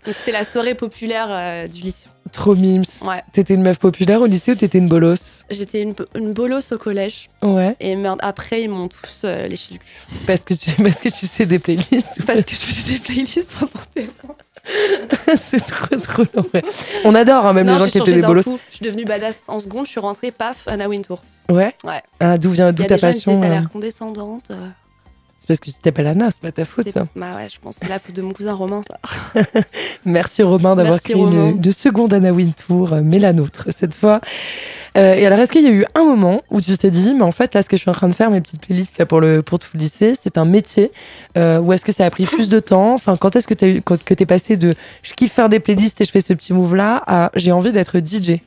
Donc, c'était la soirée populaire euh, du lycée. Trop mimes. Ouais. T'étais une meuf populaire au lycée ou t'étais une bolosse? J'étais une, une bolosse au collège. Ouais. Et merde, après, ils m'ont tous euh, léché le cul. Parce que tu, parce que tu sais des playlists. Parce que je faisais des playlists pendant des mois. c'est trop trop long. ouais. On adore hein, même non, les gens qui étaient des coup. Je suis devenue badass en seconde. Je suis rentrée, paf, Anna Wintour. Ouais. Ouais. Ah, d'où vient d'où ta passion t'as euh, l'air condescendante. euh, C'est parce que tu t'appelles Anna, c'est pas ta faute ça. Bah ouais, je pense c'est la faute de mon cousin Romain, ça. Merci Romain d'avoir créé une, Romain. une seconde Anna Wintour, euh, mais la nôtre cette fois. Euh, et alors, est-ce qu'il y a eu un moment où tu t'es dit, mais en fait, là, ce que je suis en train de faire, mes petites playlists là, pour, le, pour tout le lycée, c'est un métier euh, Ou est-ce que ça a pris plus de temps? Enfin, quand est-ce que tu es passé de je kiffe faire des playlists et je fais ce petit move-là à j'ai envie d'être DJ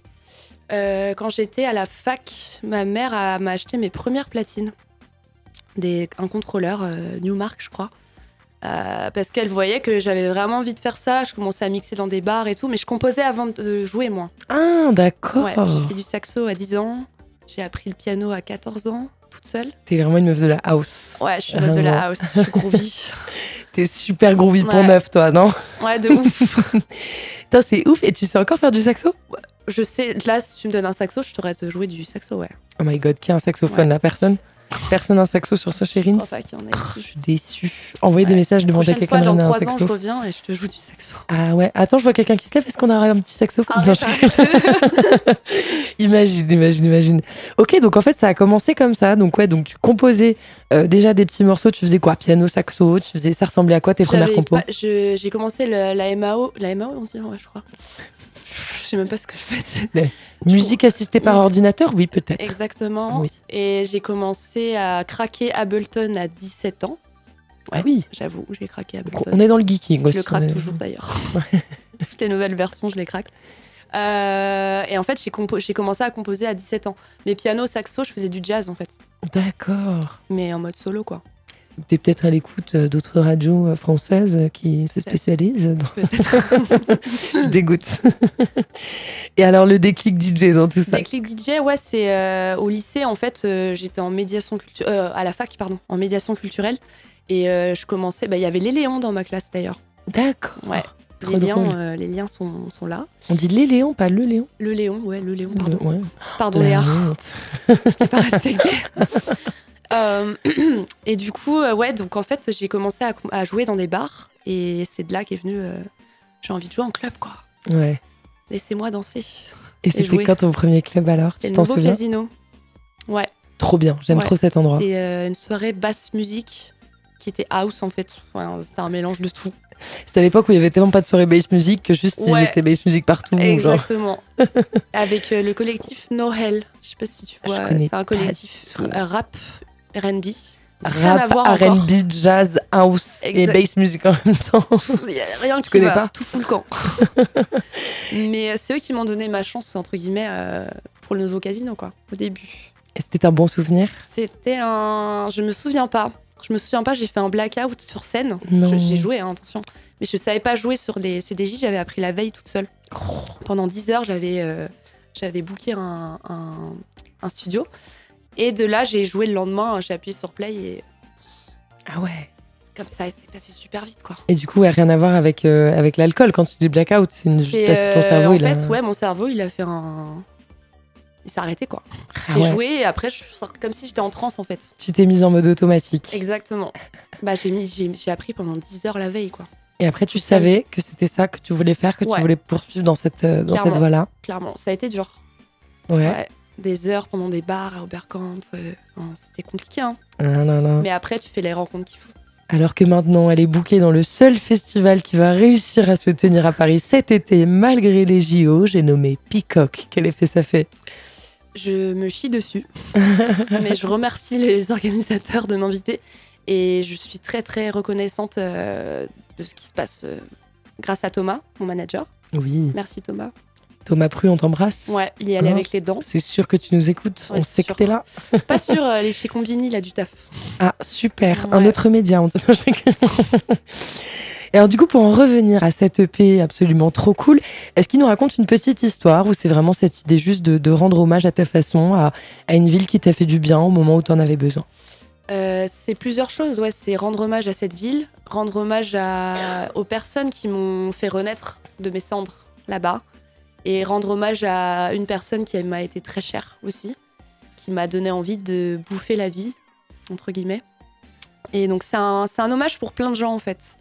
Euh, quand j'étais à la fac, ma mère m'a acheté mes premières platines. Des, un contrôleur Newmark, je crois. Euh, parce qu'elle voyait que j'avais vraiment envie de faire ça. Je commençais à mixer dans des bars et tout, mais je composais avant de jouer, moi. Ah, d'accord. Ouais, j'ai fait du saxo à 10 ans. J'ai appris le piano à 14 ans, toute seule. T'es vraiment une meuf de la house. Ouais, je suis meuf de la house, je suis groovy. T'es super groovy pour Ouais. neuf, toi, non? Ouais, de ouf. Putain, c'est ouf. Et tu sais encore faire du saxo? Je sais, là, si tu me donnes un saxo, je t'aurais te jouer du saxo, ouais. Oh my god, qui a un saxophone Ouais. là Personne? Personne a un saxo sur ce Je qu'il y en ait Je suis déçue. Envoyez des messages, demandez à quelqu'un fois, de dans ramener un 3 ans, je saxo. reviens et je te joue du saxo. Ah ouais, attends, je vois quelqu'un qui se lève. Est-ce qu'on aurait un petit saxophone? Je- arrête. Imagine, imagine, imagine. Ok, donc en fait, ça a commencé comme ça. Donc ouais, donc tu composais euh, déjà des petits morceaux. Tu faisais quoi? Piano, saxo Tu faisais, ça ressemblait à quoi tes premières compos? J'ai commencé le- la MAO. La MAO, on dit, ouais, je crois. Je sais même pas ce que je fais. Musique assistée par Musique. ordinateur Oui, peut-être. Exactement. Oui. Et j'ai commencé à craquer Ableton à 17 ans. Ah oui. J'avoue, j'ai craqué Ableton. on est dans le geeking. Je aussi, le craque est- toujours d'ailleurs. Toutes les nouvelles versions, je les craque. Euh, et en fait, j'ai commencé à composer à 17 ans. Mais piano, saxo, je faisais du jazz en fait. D'accord. Mais en mode solo, quoi. T'es peut-être à l'écoute euh, d'autres radios euh, françaises euh, qui se spécialisent dans. Je dégoûte. Et alors le déclic DJ dans tout ça? Déclic DJ, ouais, c'est euh, au lycée en fait, euh, j'étais en médiation culturelle, à la fac, pardon, en médiation culturelle. Et je commençais, bah, il y avait les Léons dans ma classe d'ailleurs. D'accord. Ouais. Trop les, liens, euh, les liens sont, sont là. On dit les Léons, pas le Léon. Le Léon, ouais, le Léon, pardon. Le- ouais. Pardon La Léa, honte. je t'ai pas respecté. Euh, et du coup, euh, ouais, donc en fait, j'ai commencé à, à jouer dans des bars. Et c'est de là qu'est venu, euh, j'ai envie de jouer en club, quoi. Ouais. Laissez-moi danser. Et c'était jouer. quand ton premier club alors? Tu t'en souviens? casino. Ouais. Trop bien, j'aime Ouais, trop cet endroit. C'était euh, une soirée basse musique qui était house en fait. Enfin, c'était un mélange de tout. C'était à l'époque où il y avait tellement pas de soirée bass music que juste il Ouais. mettait bass music partout. Genre. Exactement. Avec euh, le collectif No Hell. Je sais pas si tu vois. C'est un collectif rap R&B. Rap. R&B, jazz, house et bass music en même temps. Il y a rien Tu qui connais va, pas tout fout le camp. Mais euh, c'est eux qui m'ont donné ma chance entre guillemets euh, pour le nouveau casino quoi. Au début. Et c'était un bon souvenir? C'était un. Je me souviens pas. Je me souviens pas, j'ai fait un blackout sur scène. J'ai joué, hein, attention. Mais je savais pas jouer sur les CDJ, j'avais appris la veille toute seule. Pendant 10 heures, j'avais euh, j'avais booké un, un- un studio. Et de là, j'ai joué le lendemain, j'ai appuyé sur play et Ah ouais. comme ça, c'est passé super vite quoi. Et du coup, ouais, rien à voir avec, euh, avec l'alcool. Quand tu dis blackout, c'est une- juste parce que ton euh, cerveau, en il a... fait, ouais, mon cerveau, il a fait un. Il s'est arrêté quoi. Ah j'ai ouais. joué et après, je sors comme si j'étais en transe en fait. Tu t'es mise en mode automatique. Exactement. bah, j'ai mis, j'ai, j'ai appris pendant 10 heures la veille quoi. Et après, tu savais que c'était ça que tu voulais faire, que tu voulais poursuivre dans cette, euh, dans cette voie-là Clairement, ça a été dur. Ouais. Des heures pendant des bars à Oberkampf, euh, c'était compliqué. Hein. Ah, non, non. Mais après, tu fais les rencontres qu'il faut. Alors que maintenant, elle est bookée dans le seul festival qui va réussir à se tenir à Paris cet été, malgré les JO, j'ai nommé Peacock. Quel effet ça fait? Je me chie dessus. Mais je remercie les organisateurs de m'inviter. Et je suis très, très reconnaissante euh, de ce qui se passe euh, grâce à Thomas, mon manager. Oui. Merci Thomas. Thomas Pru, on t'embrasse. Ouais, il y allait hein avec les dents. C'est sûr que tu nous écoutes. on sait que t'es là. Pas sûr, euh, est chez Combini, a du taf. Ah, super. Un autre média. On Et alors, du coup, pour en revenir à cette EP absolument trop cool, est-ce qu'il nous raconte une petite histoire ou c'est vraiment cette idée juste de, rendre hommage à ta façon à, une ville qui t'a fait du bien au moment où tu en avais besoin? Euh, c'est plusieurs choses, ouais. C'est rendre hommage à cette ville, rendre hommage aux personnes qui m'ont fait renaître de mes cendres là-bas, et rendre hommage à une personne qui m'a été très chère aussi, qui m'a donné envie de bouffer la vie, entre guillemets. Et donc c'est un, un, hommage pour plein de gens en fait.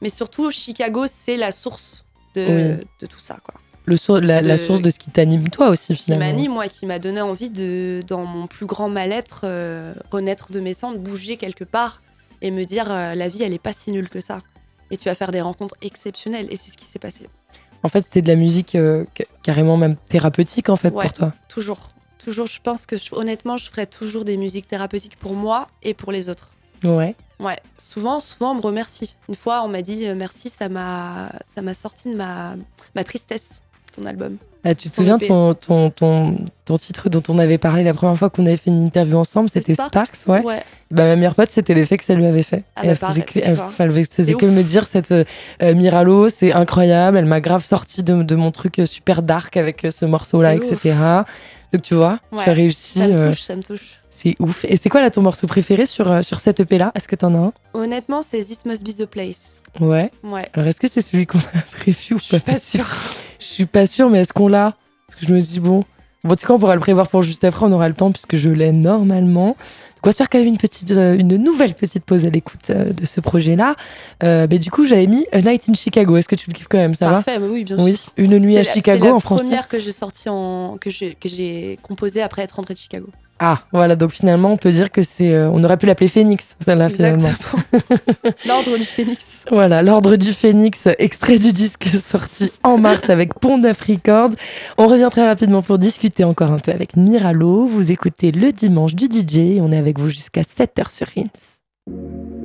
Mais surtout, Chicago, c'est la source de, de, tout ça. Quoi. Le la, source de ce qui t'anime toi aussi finalement. Qui m'anime, moi, qui m'a donné envie de, dans mon plus grand mal-être, euh, renaître de mes cendres, bouger quelque part et me dire euh, la vie, elle est pas si nulle que ça. Et tu vas faire des rencontres exceptionnelles. Et c'est ce qui s'est passé. En fait, c'était de la musique euh, carrément même thérapeutique en fait pour toi. Toujours, toujours. Je pense que honnêtement, je ferais toujours des musiques thérapeutiques pour moi et pour les autres. Ouais. Ouais. Souvent, souvent, on me remercie. Une fois, on m'a dit euh, merci, ça m'a, ça m'a sorti de ma, ma tristesse. Ton album. Ah, tu te souviens ton, ton, ton, ton, titre dont on avait parlé la première fois qu'on avait fait une interview ensemble, c'était Sparks, ouais. Bah, ma meilleure pote, c'était l'effet que ça lui avait fait. Ah, bah, elle, faisait que, elle, faisait que me dire cette euh, Miralo, c'est incroyable, elle m'a grave sorti de, de, mon truc super dark avec ce morceau-là, etc. Donc tu vois, tu as réussi. Ça me touche, ça me touche. C'est ouf. Et c'est quoi là ton morceau préféré sur, euh, sur cette EP là Est-ce que t'en as un? Honnêtement, c'est This Must Be the Place. Ouais. Ouais. Alors est-ce que c'est celui qu'on a prévu ou pas Je suis pas sûre. Je suis pas sûre, mais est-ce qu'on l'a? Parce que je me dis, bon. Bon, tu sais quoi, on pourra le prévoir pour juste après, on aura le temps puisque je l'ai normalement. Donc on va se faire quand même une petite, euh, une nouvelle petite pause à l'écoute euh, de ce projet-là. Euh, mais du coup, j'avais mis A Night in Chicago. Est-ce que tu le kiffes quand même Ça Parfait, oui, bien sûr. Oui, une nuit à Chicago en français. C'est la première que j'ai sortie en que j'ai composée après être rentrée de Chicago. Ah, voilà, donc finalement, on peut dire que c'est. Euh, on aurait pu l'appeler Phoenix, celle-là, finalement. l'ordre du Phoenix. Voilà, l'ordre du Phoenix, extrait du disque sorti en mars avec Pont Records. On revient très rapidement pour discuter encore un peu avec Miralo. Vous écoutez le dimanche du DJ. On est avec vous jusqu'à 7h sur Rins.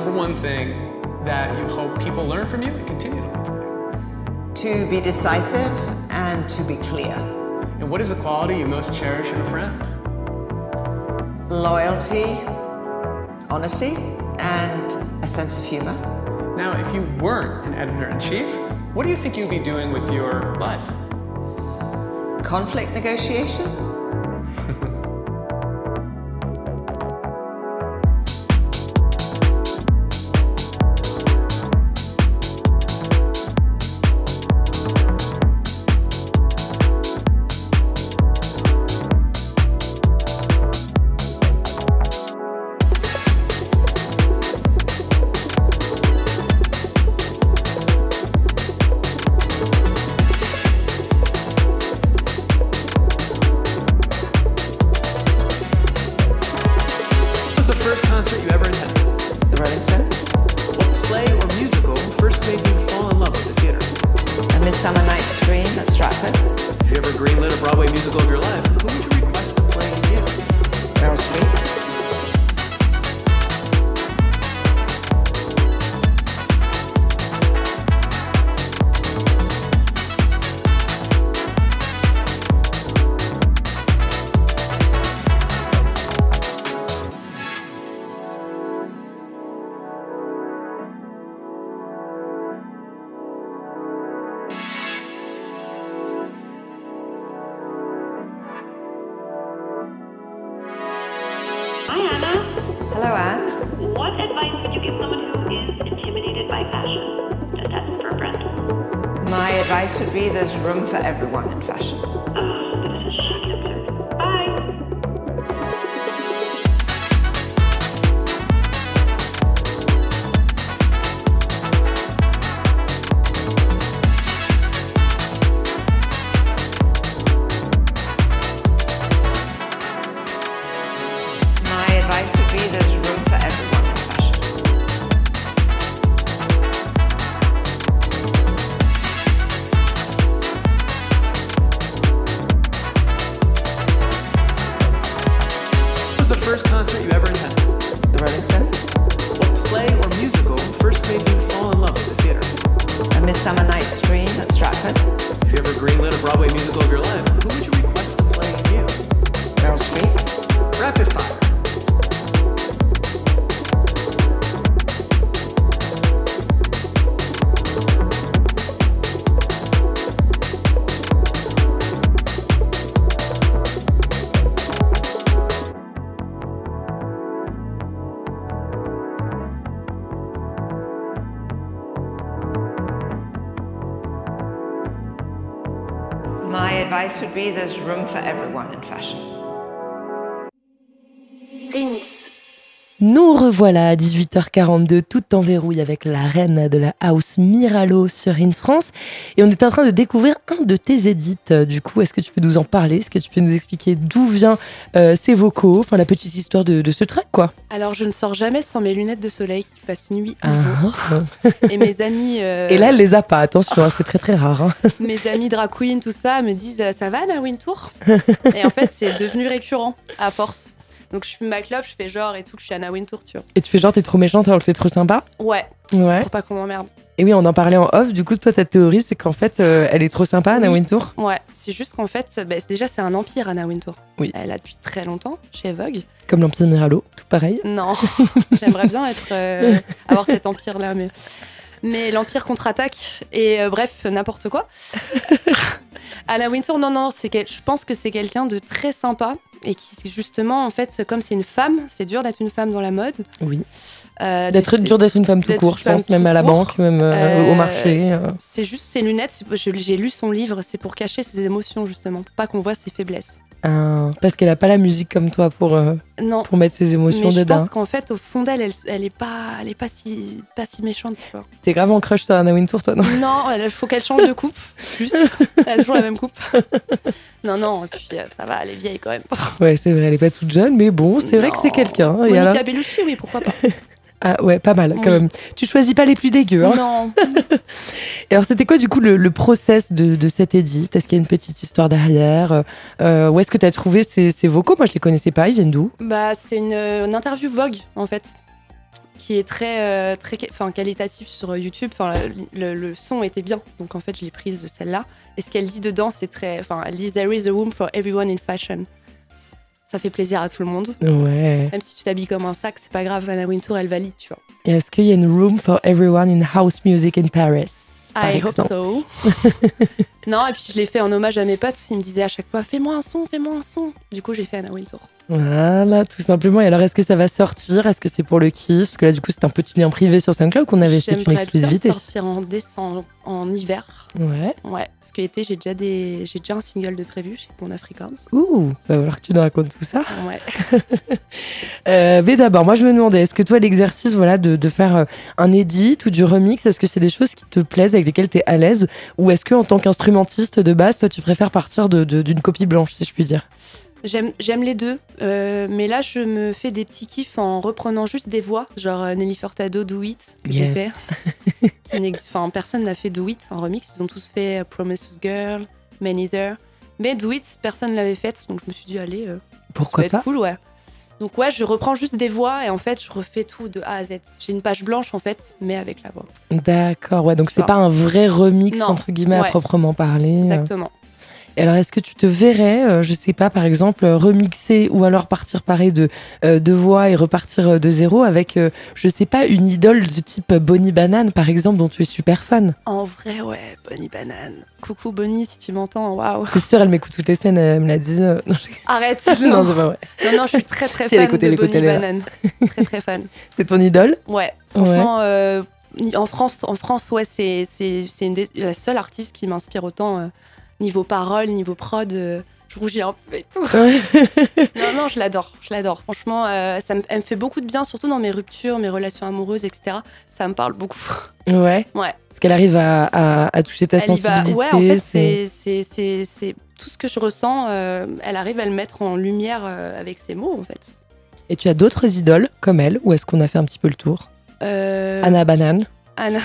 Number one thing that you hope people learn from you and continue to learn from you? To be decisive and to be clear. And what is the quality you most cherish in a friend? Loyalty, honesty, and a sense of humor. Now, if you weren't an editor in chief, what do you think you'd be doing with your life? Conflict negotiation? Room for everyone be there's room for everyone Revoilà à 18h42, tout en verrouille avec la reine de la house Miralo sur Ins France. Et on est en train de découvrir un de tes édits. Euh, Du coup, est-ce que tu peux nous en parler? Est-ce que tu peux nous expliquer d'où euh, ces vocaux? Enfin, la petite histoire de, de ce track, quoi. Alors, je ne sors jamais sans mes lunettes de soleil qui fassent nuit ou Ah. Et mes amis, euh, Et là, elle les a pas, attention, hein, c'est très très rare. hein. mes amis drag queen, tout ça, me disent euh, ça va la Wintour? Et en fait, c'est devenu récurrent à force. Donc, je fume ma clope, je fais genre et tout que je suis Anna Wintour, tu vois. Et tu fais genre, t'es trop méchante alors que t'es trop sympa Ouais, Ouais. pour pas qu'on m'emmerde. Et oui, on en parlait en off. Du coup, toi, ta théorie, c'est qu'en fait, euh, elle est trop sympa, Anna Oui. Wintour. Ouais, c'est juste qu'en fait, bah, déjà, c'est un empire, Anna Wintour. Oui. Elle a depuis très longtemps chez Vogue. Comme l'Empire Miralo, tout pareil. Non, j'aimerais bien être, euh, avoir cet empire-là, mais, mais l'empire contre-attaque et euh, bref, n'importe quoi. Anna Wintour, non, non, c'est je pense que c'est quelqu'un de très sympa et qui, justement, en fait, comme c'est une femme, c'est dur d'être une femme dans la mode. Oui. Euh, D'être dur d'être une femme tout court, je pense, même à la court. banque, même euh, au marché. euh. C'est juste ses lunettes, j'ai lu son livre, c'est pour cacher ses émotions, justement, pour pas qu'on voit ses faiblesses. Ah, parce qu'elle a pas la musique comme toi pour, euh, Non, pour mettre ses émotions mais je dedans. pense qu'en fait, au fond d'elle, elle, elle est pas, elle est pas si, pas si méchante, tu vois. T'es grave en crush sur Anna Wintour, toi, non Non, il faut qu'elle change de coupe, juste. Elle a toujours la même coupe. Non, non, et puis euh, ça va, elle est vieille quand même. Ouais, c'est vrai, elle est pas toute jeune, mais bon, c'est vrai que c'est quelqu'un. Monica alors- Bellucci, oui, pourquoi pas. Ah ouais, pas mal, quand Oui. même. Tu choisis pas les plus dégueux, hein Non, Et alors, c'était quoi, du coup, le, le process de, de cet édit Est-ce qu'il y a une petite histoire derrière? Euh, euh, Où est-ce que tu as trouvé ces, ces vocaux? Moi, je les connaissais pas, ils viennent d'où? Bah c'est une, une interview Vogue en fait. qui est très, euh, très enfin, qualitatif sur YouTube. Enfin, le, le son était bien, donc en fait, je l'ai prise de celle-là. Et ce qu'elle dit dedans, c'est très. Enfin, elle dit There is a room for everyone in fashion. Ça fait plaisir à tout le monde. Ouais. Même si tu t'habilles comme un sac, c'est pas grave. Anna Wintour, elle valide, tu vois. Et est-ce qu'il y a une room for everyone in house music in Paris par I hope so. non, et puis je l'ai fait en hommage à mes potes. Ils me disaient à chaque fois Fais-moi un son, fais-moi un son. Du coup, j'ai fait Anna Wintour. Voilà, tout simplement. Et alors, est-ce que ça va sortir? Est-ce que c'est pour le kiff? Parce que là, du coup, c'est un petit lien privé sur SoundCloud qu'on avait fait une bien exclusivité. sortir en décembre, en hiver. Ouais. Ouais, parce que l'été, j'ai déjà, des... j'ai déjà un single de prévu chez Bon Africans. Ouh, va falloir que tu nous racontes tout ça. Ouais. Euh, mais d'abord, moi, je me demandais, est-ce que toi, l'exercice voilà, de, de faire euh, un edit ou du remix, est-ce que c'est des choses qui te plaisent, avec lesquelles tu es à l'aise? Ou est-ce que en tant qu'instrumentiste de base, toi, tu préfères partir de- d'une copie blanche, si je puis dire? J'aime, les deux, euh, mais là, je me fais des petits kiffs en reprenant juste des voix, genre euh, Nelly Furtado, Do It, Yes. Qui Enfin, personne n'a fait Do It en remix, ils ont tous fait euh, Promises Girl, Man Either. Mais Do It, personne ne l'avait fait, donc je me suis dit, allez, euh, ça Pourquoi peut être pas cool, ouais. Donc ouais, je reprends juste des voix et en fait, je refais tout de A à Z. J'ai une page blanche en fait, mais avec la voix. D'accord, ouais, donc c'est Ça. pas un vrai remix, Non, entre guillemets, à proprement parler. Exactement. Alors, est-ce que tu te verrais, euh, je sais pas, par exemple, remixer ou alors partir pareil de, euh, de voix et repartir euh, de zéro avec, euh, je sais pas, une idole de type Bonnie Banane, par exemple, dont tu es super fan? En vrai, ouais, Bonnie Banane. Coucou Bonnie, si tu m'entends, waouh. C'est sûr, elle m'écoute toutes les semaines, elle me l'a dit. euh, non, Arrête. non, non. c'est pas vrai. Non, non, je suis très très Si fan écoutait de Bonnie. Banane. Très très fan. C'est ton idole? Ouais, franchement, en France, en France, ouais, c'est c'est c'est une des- la seule artiste qui m'inspire autant niveau parole, niveau prod. euh, je rougis un peu et tout. Ouais. Non, non, je l'adore, je l'adore. Franchement, euh, ça me, elle me fait beaucoup de bien, surtout dans mes ruptures, mes relations amoureuses, etc. Ça me parle beaucoup. Ouais. Ouais. Parce qu'elle arrive à, à- à toucher ta Elle y va. sensibilité. Ouais, en fait, c'est tout ce que je ressens. euh, elle arrive à le mettre en lumière avec ses mots, en fait. Et tu as d'autres idoles comme elle, ou est-ce qu'on a fait un petit peu le tour? Anna Banane. Anna.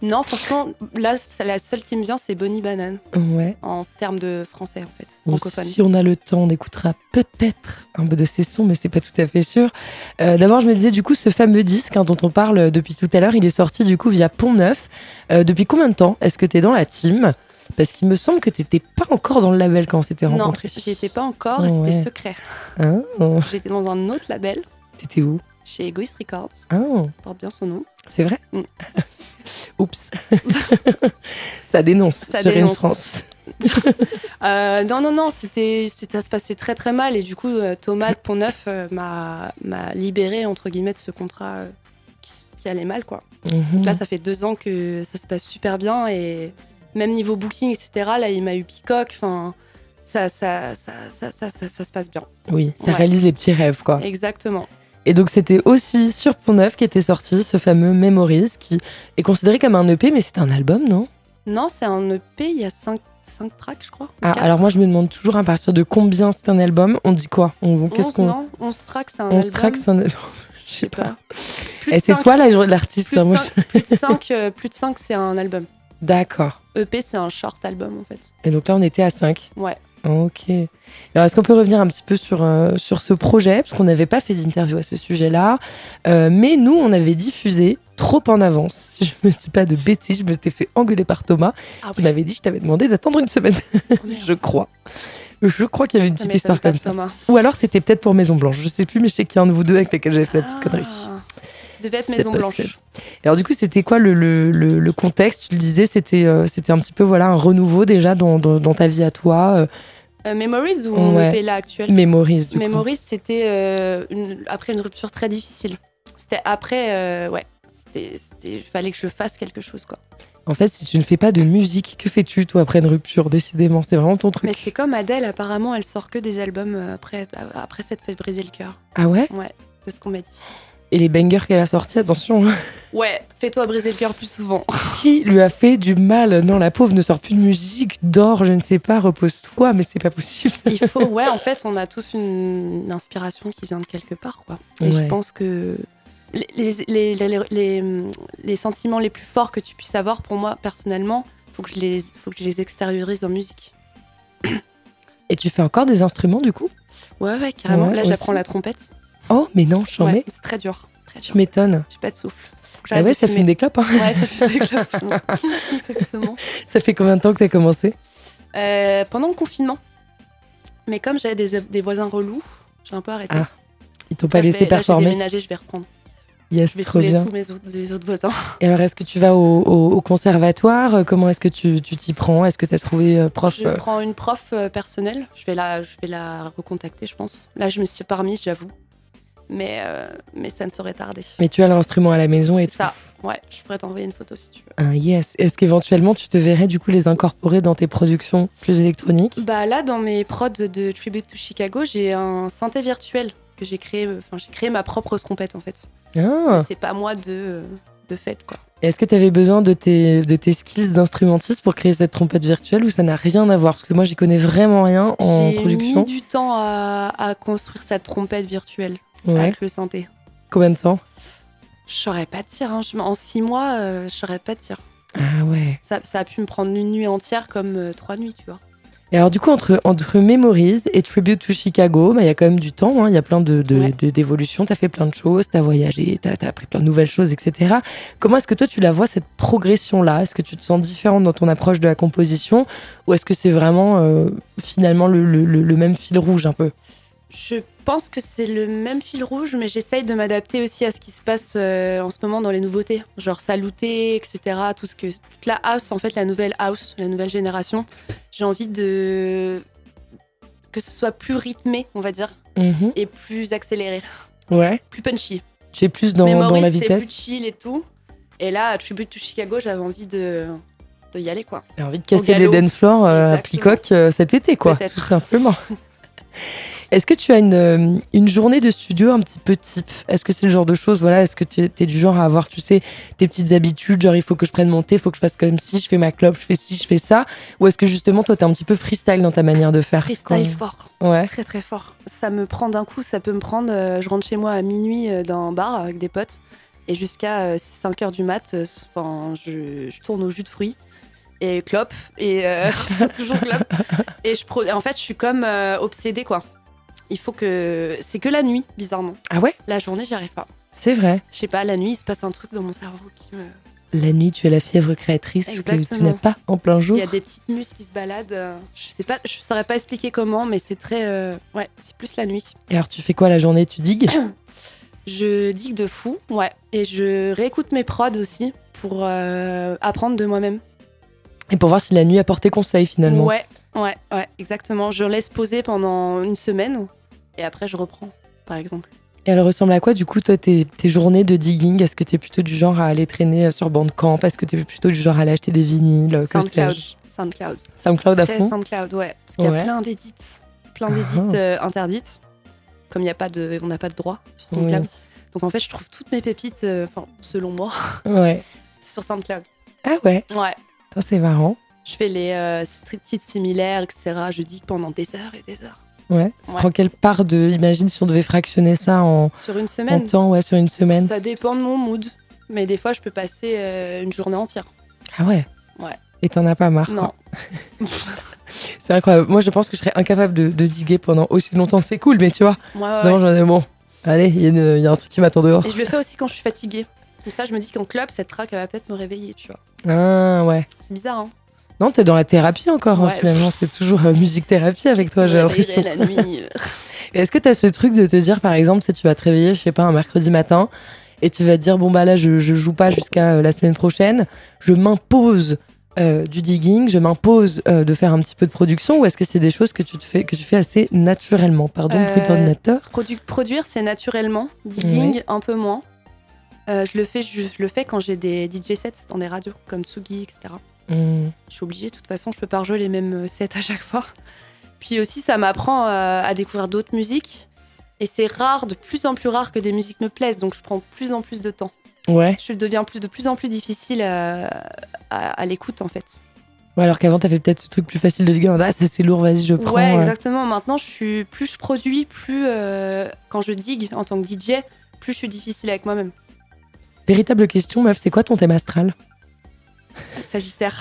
Non, franchement, là, la seule qui me vient, c'est Bonnie Banane, Ouais. en termes de français, en fait, Bon, francophone. si on a le temps, on écoutera peut-être un peu de ses sons, mais c'est pas tout à fait sûr. Euh, D'abord, je me disais, du coup, ce fameux disque hein, dont on parle depuis tout à l'heure, il est sorti du coup via Pont Neuf. Euh, depuis combien de temps est-ce que tu es dans la team? Parce qu'il me semble que tu n'étais pas encore dans le label quand on s'était Non, rencontrés. j'y étais pas encore, Ouais. c'était secret. Hein Parce que J'étais dans un autre label, T'étais où? Chez Egoist Records, Ah, porte bien son nom. c'est vrai Mm. Oups. Ça dénonce Ça sur dénonce. France. Euh, non, non, non, c'était, c'était- ça se passait très très mal, et du coup, euh, Thomas de Pont-Neuf euh, m'a, m'a libéré, entre guillemets, de ce contrat euh, qui, qui allait mal, quoi. Mhm. Donc là, ça fait deux ans que ça se passe super bien et même niveau booking, etc. Là, il m'a eu Peacock. Enfin, ça ça ça, ça, ça, ça, ça se passe bien. Oui, ça Ouais. réalise les petits rêves, quoi. Exactement. Et donc c'était aussi sur Pont Neuf qu'était sorti ce fameux Memories qui est considéré comme un EP mais c'est un album non? Non, c'est un EP, il y a cinq, cinq tracks, je crois. Ah alors moi je me demande toujours à partir de combien c'est un album, on dit quoi? On, Qu'est-ce 11, qu'on non 11 tracks, c'est un 11 album. tracks c'est un album Je sais pas. pas. Et c'est toi la- l'artiste plus de hein, plus de 5, plus de cinq, c'est un album. D'accord. EP, c'est un short album, en fait. Et donc là on était à 5. Ouais. Ok. Alors est-ce qu'on peut revenir un petit peu sur, euh, sur ce projet? Parce qu'on n'avait pas fait d'interview à ce sujet-là. Euh, mais nous, on avait diffusé trop en avance. Si je me dis pas de bêtises, je me t'ai fait engueuler par Thomas Ah qui m'avait dit je t'avais demandé d'attendre une semaine. Oh, je crois. Je crois qu'il y avait une Ça petite histoire comme ça. Thomas. Ou alors c'était peut-être pour Maison Blanche. Je sais plus, mais je sais qu'il y a un de vous deux avec lequel j'avais fait la petite connerie. Ah, Ça devait être Maison Blanche. possible. Alors du coup, c'était quoi le, le, le- le contexte? Tu le disais, c'était euh, c'était un petit peu voilà un renouveau déjà dans, dans, dans ta vie à toi. Euh, Memories ou mon Ouais. EP là actuel Memories du. Memories, c'était euh, après une rupture très difficile. C'était après, euh, ouais. C'était, c'était, fallait que je fasse quelque chose, quoi. En fait, si tu ne fais pas de musique, que fais-tu toi après une rupture Décidément, c'est vraiment ton truc. Mais c'est comme Adèle, apparemment, elle sort que des albums après, après s'être fait briser le cœur. Ah ouais? Ouais, de ce qu'on m'a dit. Et les bangers qu'elle a sortis, attention. Ouais, fais-toi briser le cœur plus souvent. Qui lui a fait du mal? Non, la pauvre ne sort plus de musique, dort, je ne sais pas, repose-toi, mais c'est pas possible. Il faut, ouais, en fait, on a tous une, une inspiration qui vient de quelque part, quoi. Et je pense que les, les, les, les, sentiments les plus forts que tu puisses avoir, pour moi, personnellement, faut que je les, faut que je les extériorise en musique. Et tu fais encore des instruments du coup? Ouais, ouais, carrément. Ouais, Là, j'apprends la trompette. Oh, mais non, j'en Ouais, c'est très dur. Très Tu dur. m'étonnes. J'ai pas de souffle. Ah ouais, de ça fume des clopes. hein. Ouais, ça fume des clopes. Exactement. Ça fait combien de temps que t'as commencé? Euh, pendant le confinement. Mais comme j'avais des, des voisins relous, j'ai un peu arrêté. Ah, Ils t'ont pas je laissé performer. J'ai déménagé, je vais reprendre. Yes, Je vais trop bien. tous mes autres, les autres voisins. Et alors, est-ce que tu vas au, au- au conservatoire? Comment est-ce que tu tu t'y prends? Est-ce que tu as trouvé euh, prof Je euh, prends une prof euh, personnelle. Je vais, la, je vais la recontacter, je pense. Là, je me suis pas remise, j'avoue. Mais, euh, mais ça ne saurait tarder. Mais tu as l'instrument à la maison et ça. Ouais, je pourrais t'envoyer une photo si tu veux. Ah, yes. Est-ce qu'éventuellement tu te verrais du coup les incorporer dans tes productions plus électroniques? Bah là, dans mes prods de Tribute to Chicago, j'ai un synthé virtuel que j'ai créé. Enfin, j'ai créé ma propre trompette en fait. Ah. C'est pas moi de, de fait quoi. Est-ce que tu avais besoin de tes, de tes skills d'instrumentiste pour créer cette trompette virtuelle ou ça n'a rien à voir? Parce que moi, j'y connais vraiment rien en J'ai production. mis du temps à, à construire cette trompette virtuelle Ouais. avec le synthé. Combien de temps? Je saurais pas te dire. hein. En six mois, euh, je saurais pas te dire. Ah ouais. Ça, ça a pu me prendre une nuit entière comme euh, trois nuits, tu vois. Et alors, du coup, entre, entre Memories et Tribute to Chicago, bah, il y a quand même du temps. hein. Il y a plein de, de- Ouais. d'évolutions. Tu as fait plein de choses, tu as voyagé, tu as, appris plein de nouvelles choses, etc. Comment est-ce que toi, tu la vois, cette progression-là? Est-ce que tu te sens différente dans ton approche de la composition? Ou est-ce que c'est vraiment euh, finalement le, le- le- le même fil rouge un peu? Je pense que c'est le même fil rouge, mais j'essaye de m'adapter aussi à ce qui se passe euh, en ce moment dans les nouveautés. Genre Saluté, etc. Tout ce que, toute la house, en fait, la nouvelle house, la nouvelle génération. J'ai envie de. que ce soit plus rythmé, on va dire, Mhm. et plus accéléré, Ouais. plus punchy. Tu es plus dans, dans Memories, la c'est vitesse plus chill et tout. Et là, à Tribute to Chicago, j'avais envie de, de y aller, quoi. J'ai envie de casser les dance floors euh, à. Plicoque euh, cet été, quoi, tout simplement. Est-ce que tu as une, euh, une journée de studio un petit peu type? Est-ce que c'est le genre de choses, voilà, est-ce que tu es du genre à avoir, tu sais, tes petites habitudes, genre il faut que je prenne mon thé, il faut que je fasse comme si, je fais ma clope, je fais ci, je fais ça? Ou est-ce que justement, toi, t'es un petit peu freestyle dans ta manière de faire? Freestyle fort. Ouais. Très très fort. Ça me prend d'un coup, ça peut me prendre. euh, je rentre chez moi à minuit euh, dans un bar avec des potes et jusqu'à 5 heures du mat, euh, enfin, je, je tourne au jus de fruits et clope et euh, toujours clope. Et je pro- en fait, je suis comme euh, obsédée quoi. Il faut que c'est que la nuit, bizarrement. Ah ouais? La journée, j'y arrive pas. C'est vrai. Je sais pas, la nuit, il se passe un truc dans mon cerveau qui me. La nuit, tu as la fièvre créatrice que tu n'as pas en plein jour. Il y a des petites muses qui se baladent. euh, Je sais pas, je saurais pas expliquer comment, mais c'est très. euh, Ouais, c'est plus la nuit. Et alors, tu fais quoi la journée? Tu digues? Je digue de fou, ouais. Et je réécoute mes prods aussi pour euh, apprendre de moi-même. Et pour voir si la nuit a porté conseil finalement. Ouais, ouais, ouais, exactement. Je laisse poser pendant une semaine et après je reprends, par exemple. Et elle ressemble à quoi du coup toi tes, tes journées de digging? Est-ce que tu es plutôt du genre à aller traîner euh, sur Bandcamp? Est-ce que tu es plutôt du genre à aller acheter des vinyles euh, SoundCloud. SoundCloud. SoundCloud à Très fond? SoundCloud, ouais. Parce qu'il y a Ouais. plein d'édits. Plein Ah. d'édits euh, interdites. Comme il y a pas de, on n'a pas de droit sur SoundCloud. Oui. Donc en fait, je trouve toutes mes pépites, euh, selon moi, Ouais. sur SoundCloud. Ah ouais, Ouais. C'est marrant. Je fais les euh, street titres similaires, etc. Je digue pendant des heures et des heures. Ouais. Ça Ouais. prend quelle part de. Imagine si on devait fractionner ça en, Sur une en semaine. temps, ouais, sur une semaine. Ça dépend de mon mood. Mais des fois, je peux passer euh, une journée entière. Ah ouais Ouais. Et t'en as pas marre Non. C'est incroyable. Moi je pense que je serais incapable de, de diguer pendant aussi longtemps. C'est cool, mais tu vois. Moi, non, ouais, j'en ai bon. Allez, il y, a y un truc qui m'attend dehors. Et je le fais aussi quand je suis fatiguée. Comme ça, je me dis qu'en club, cette track, elle va peut-être me réveiller, tu vois. Ah ouais. C'est bizarre, hein Non, t'es dans la thérapie encore, hein, finalement. C'est toujours euh, musique-thérapie avec toi, j'ai l'impression. la nuit. Est-ce que tu as ce truc de te dire, par exemple, si tu vas te réveiller, je sais pas, un mercredi matin, et tu vas te dire, bon, bah là, je, je joue pas jusqu'à euh, la semaine prochaine, je m'impose euh, du digging, je m'impose euh, de faire un petit peu de production, ou est-ce que c'est des choses que tu, te fais, que tu fais assez naturellement? Pardon, Euh, Produ- produire, c'est naturellement. Digging, Oui. un peu moins. Je, le fais, je, je le fais quand j'ai des DJ sets dans des radios, comme Tsugi, etc. Je suis obligée, de toute façon, je peux pas rejouer les mêmes euh, sets à chaque fois. Puis aussi, ça m'apprend euh, à découvrir d'autres musiques. Et c'est rare, de plus en plus rare que des musiques me plaisent, donc je prends plus en plus de temps. Ouais. Je deviens plus, de plus en plus difficile à, à- à l'écoute, en fait. Ouais, alors qu'avant, t'avais peut-être ce truc plus facile de dire, ah, ça, c'est lourd, vas-y, je prends. ouais, euh. exactement. Maintenant, je suis, plus je produis, plus euh, quand je digue en tant que DJ, plus je suis difficile avec moi-même. Véritable question, meuf, c'est quoi ton thème astral? Sagittaire.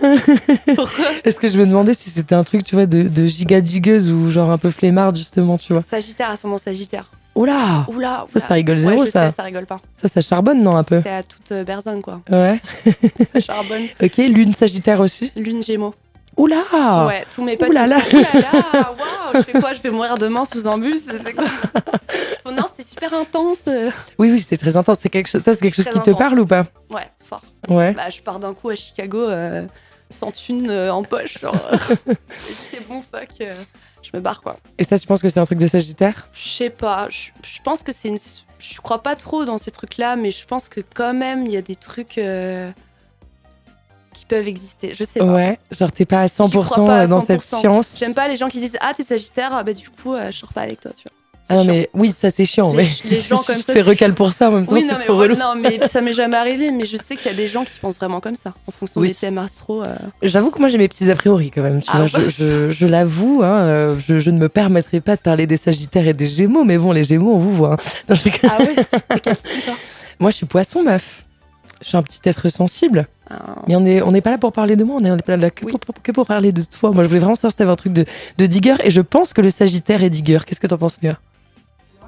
Est-ce que je me demandais si c'était un truc, tu vois, de, de giga digueuse ou genre un peu flemmard, justement, tu vois Sagittaire, ascendant Sagittaire. Oula Oula, Ça, ça rigole Ouais, zéro, je ça. sais, ça rigole pas. Ça, ça charbonne, non, un peu C'est à toute euh, berzingue, quoi. Ouais. Ça charbonne. Ok, lune sagittaire aussi Lune Gémeaux. Oula Ouais, tous mes potes. Ouh là waouh, je fais quoi? Je vais mourir demain sous un bus C'est quoi Oh Non, c'est super intense. euh. Oui, oui, c'est très intense. C'est quelque chose, toi, c'est quelque chose qui te parle ou pas? Ouais, fort. Ouais. Bah, je pars d'un coup à Chicago euh, sans thune euh, en poche. et c'est bon, fuck. euh, je me barre, quoi. Et ça, tu penses que c'est un truc de sagittaire? Je sais pas. Je pense que c'est une. Je crois pas trop dans ces trucs-là, mais je pense que quand même, il y a des trucs euh, qui peuvent exister. Je sais pas. Ouais, genre t'es pas à 100%, J'y crois pas à dans cette 100%. science. J'aime pas les gens qui disent Ah, t'es Sagittaire, ah, bah du coup, euh, je sors pas avec toi, tu vois. Ah non, mais oui, ça c'est chiant. Les- mais les gens comme ça, recal pour ça en même temps, Oui, c'est non mais, trop relou. non, mais ça m'est jamais arrivé, mais je sais qu'il y a des gens qui pensent vraiment comme ça, en fonction Oui. des thèmes astro. euh. J'avoue que moi j'ai mes petits a priori quand même. Tu Ah vois, ouais. je, je- je l'avoue, hein, euh, je, je ne me permettrai pas de parler des Sagittaires et des Gémeaux, mais bon, les Gémeaux, on vous voit. hein. Non. Ah ouais, t'es quel signe, toi? Moi, je suis Poisson, meuf. Je suis un petit être sensible. Ah. Mais on n'est on n'est pas là pour parler de moi, on est, on est pas là que, Oui. pour, pour- que pour parler de toi. Moi, je voulais vraiment savoir si t'avais un truc de, de digger. Et je pense que le Sagittaire est digger. Qu'est-ce que t'en penses, Léa?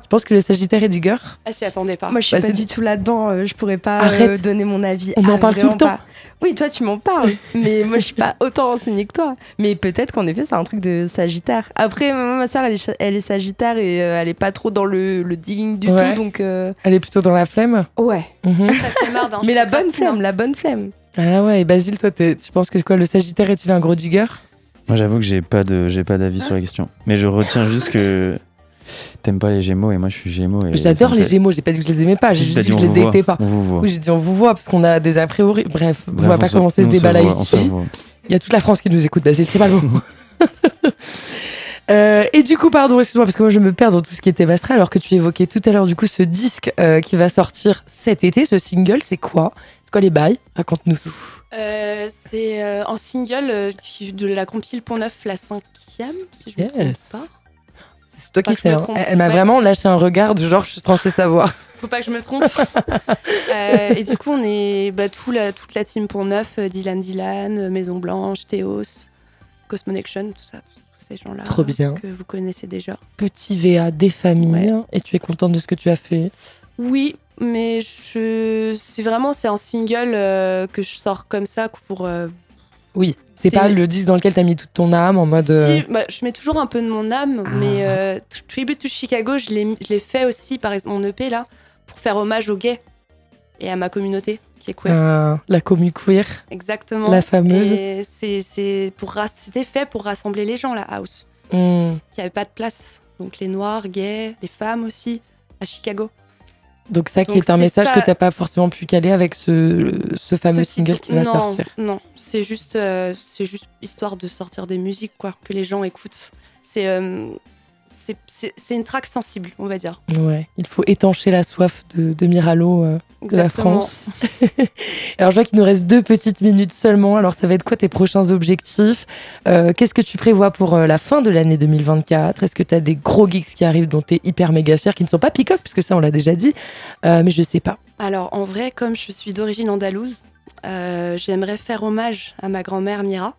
Tu penses que le Sagittaire est digger Ah, s'y attendait pas. Moi, je suis pas du tout là-dedans. euh, je pourrais pas euh, donner mon avis. On en Ah, parle tout le temps. pas. Oui, toi, tu m'en parles. mais moi, je suis pas autant renseignée que toi. Mais peut-être qu'en effet, c'est un truc de Sagittaire. Après, ma soeur, elle est, elle est Sagittaire et euh, elle est pas trop dans le, le digging du Ouais. tout. Donc, euh, Elle est plutôt dans la flemme? Ouais. Mhm. Ça fait marre d'un Mais la bonne flemme, la bonne flemme. Ah ouais, et Basile, toi, tu penses que quoi, le Sagittaire est-il un gros digger? Moi, j'avoue que j'ai pas de, j'ai pas d'avis sur la question. Mais je retiens juste que t'aimes pas les Gémeaux et moi, je suis Gémeaux. J'adore les fait- Gémeaux, j'ai pas dit que je les aimais pas, Si, j'ai juste t'as dit que on je les détais pas. On vous voit. Oui, j'ai dit on vous voit parce qu'on a des a priori. Bref, on Bref, va pas commencer ce on débat là voit, on ici. Il y a toute la France qui nous écoute, Basile, c'est pas le mot. Euh, et du coup, pardon, excuse-moi, parce que moi je me perds dans tout ce qui était astral, alors que tu évoquais tout à l'heure, du coup, ce disque euh, qui va sortir cet été, ce single, c'est quoi? Quoi les bails? Raconte-nous tout. Euh, c'est euh, un single euh, qui- de la compile Pont Neuf, la cinquième, si je me Yes. trompe pas. C'est toi Pas qui que je sais. me hein. trompe. Elle, elle m'a Ouais. vraiment lâché un regard du genre, je suis censée savoir. Faut pas que je me trompe. Euh, et du coup, on est bah, tout la, toute la team Pont Neuf, euh, Dylan Dylan, euh, Maison Blanche, Théos, Cosmonection, tout ça, tous ces gens-là. Trop bien. Que vous connaissez déjà. Petit VA des familles, Ouais. et tu es contente de ce que tu as fait? Oui, mais je... c'est vraiment c'est un single euh, que je sors comme ça pour. euh, Oui, c'est pas le disque dans lequel t'as mis toute ton âme en mode. euh, Si, bah, je mets toujours un peu de mon âme, Ah. mais euh, Tribute to Chicago, je l'ai fait aussi, par exemple, mon EP là, pour faire hommage aux gays et à ma communauté qui est queer. euh, la commu queer, Exactement. la fameuse. C'est- c'est pour c'était fait pour rassembler les gens, la house, Hmm. qui n'avaient pas de place. Donc les noirs, gays, les femmes aussi, à Chicago. Donc ça qui Donc est un message ça. que t'as pas forcément pu caler avec ce, ce fameux Ce single titre- qui va non, sortir. Non, c'est juste, euh, c'est juste histoire de sortir des musiques, quoi, que les gens écoutent. C'est euh, c'est- une track sensible, on va dire. Ouais, il faut étancher la soif de, de Miralo euh, de la. France. Alors je vois qu'il nous reste deux petites minutes seulement. Alors ça va être quoi tes prochains objectifs? Euh, Qu'est-ce que tu prévois pour euh, la fin de l'année 2024 Est-ce que tu as des gros geeks qui arrivent dont tu es hyper méga fier, qui ne sont pas Peacock, puisque ça on l'a déjà dit, mais je sais pas. Alors, en vrai, comme je suis d'origine andalouse, j'aimerais faire hommage à ma grand-mère Mira.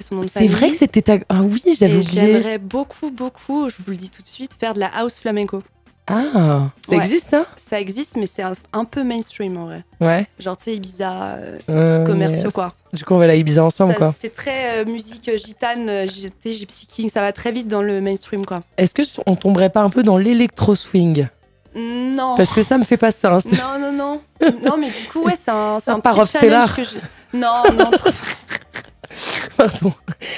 C'est son nom de C'est vrai que c'était ta... Ah oui, j'avais oublié. J'aimerais beaucoup, beaucoup, je vous le dis tout de suite, faire de la house flamenco. Ah, ça Ouais. existe ça? Ça existe, mais c'est un, un peu mainstream en vrai. Ouais. Genre, tu sais, Ibiza, euh, Euh, commerciaux, yes. quoi. Du coup on va à la Ibiza ensemble ça- quoi. C'est très euh, musique euh, gitane, gypsy king, ça va très vite dans le mainstream, quoi. Est-ce que on tomberait pas un peu dans l'électro-swing? Non. Parce que ça me fait pas ça. hein. Non, non, non. non, mais du coup, ouais, c'est un, c'est un petit challenge que j'ai. Non, non. Pardon.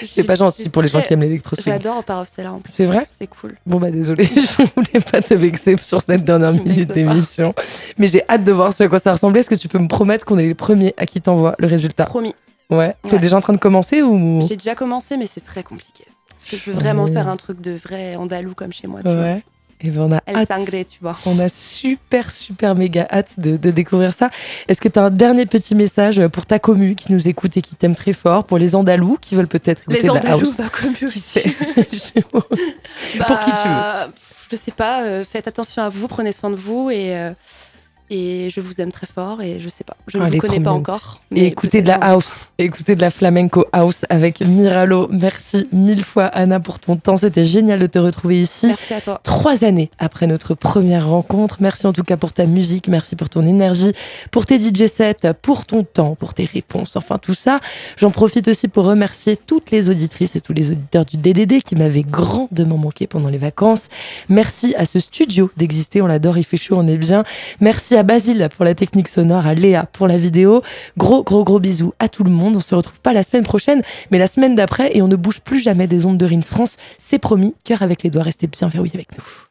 C'est pas gentil pour les gens qui aiment l'électro-swing. J'adore Par of Stellar, en plus. C'est vrai? C'est cool. Bon bah désolé, je voulais pas te vexer sur cette dernière minute d'émission. Mais j'ai hâte de voir ce à quoi ça ressemblait. Est-ce que tu peux me promettre qu'on est les premiers à qui t'envoie le résultat? Promis. Ouais. T'es Ouais. déjà en train de commencer ou? J'ai déjà commencé, mais c'est très compliqué. Parce que je veux vraiment Ouais. faire un truc de vrai andalou comme chez moi. Tu vois. Et ben on a Elle hâte. sangré, tu vois. On a super, super méga hâte de, de découvrir ça. Est-ce que tu as un dernier petit message pour ta commu qui nous écoute et qui t'aime très fort, pour les Andalous qui veulent peut-être écouter Les de la andalous, house bah, comme Qui sait Pour qui tu veux. Bah, Je sais pas, euh, faites attention à vous, prenez soin de vous et, euh, Et je vous aime très fort et je sais pas, je ne Ah, vous connais pas encore. Et écoutez de la house, écoutez de la flamenco house avec Miralo. Merci mille fois Anna pour ton temps, c'était génial de te retrouver ici. Merci à toi. Trois années après notre première rencontre. Merci en tout cas pour ta musique, merci pour ton énergie, pour tes DJ sets, pour ton temps, pour tes réponses, enfin tout ça. J'en profite aussi pour remercier toutes les auditrices et tous les auditeurs du DDD qui m'avaient grandement manqué pendant les vacances. Merci à ce studio d'exister, on l'adore, il fait chaud, on est bien. Merci à Basile pour la technique sonore, à Léa pour la vidéo. Gros, gros, gros bisous à tout le monde. On se retrouve pas la semaine prochaine, mais la semaine d'après et on ne bouge plus jamais des ondes de Rins France. C'est promis, cœur avec les doigts, restez bien verrouillés avec nous.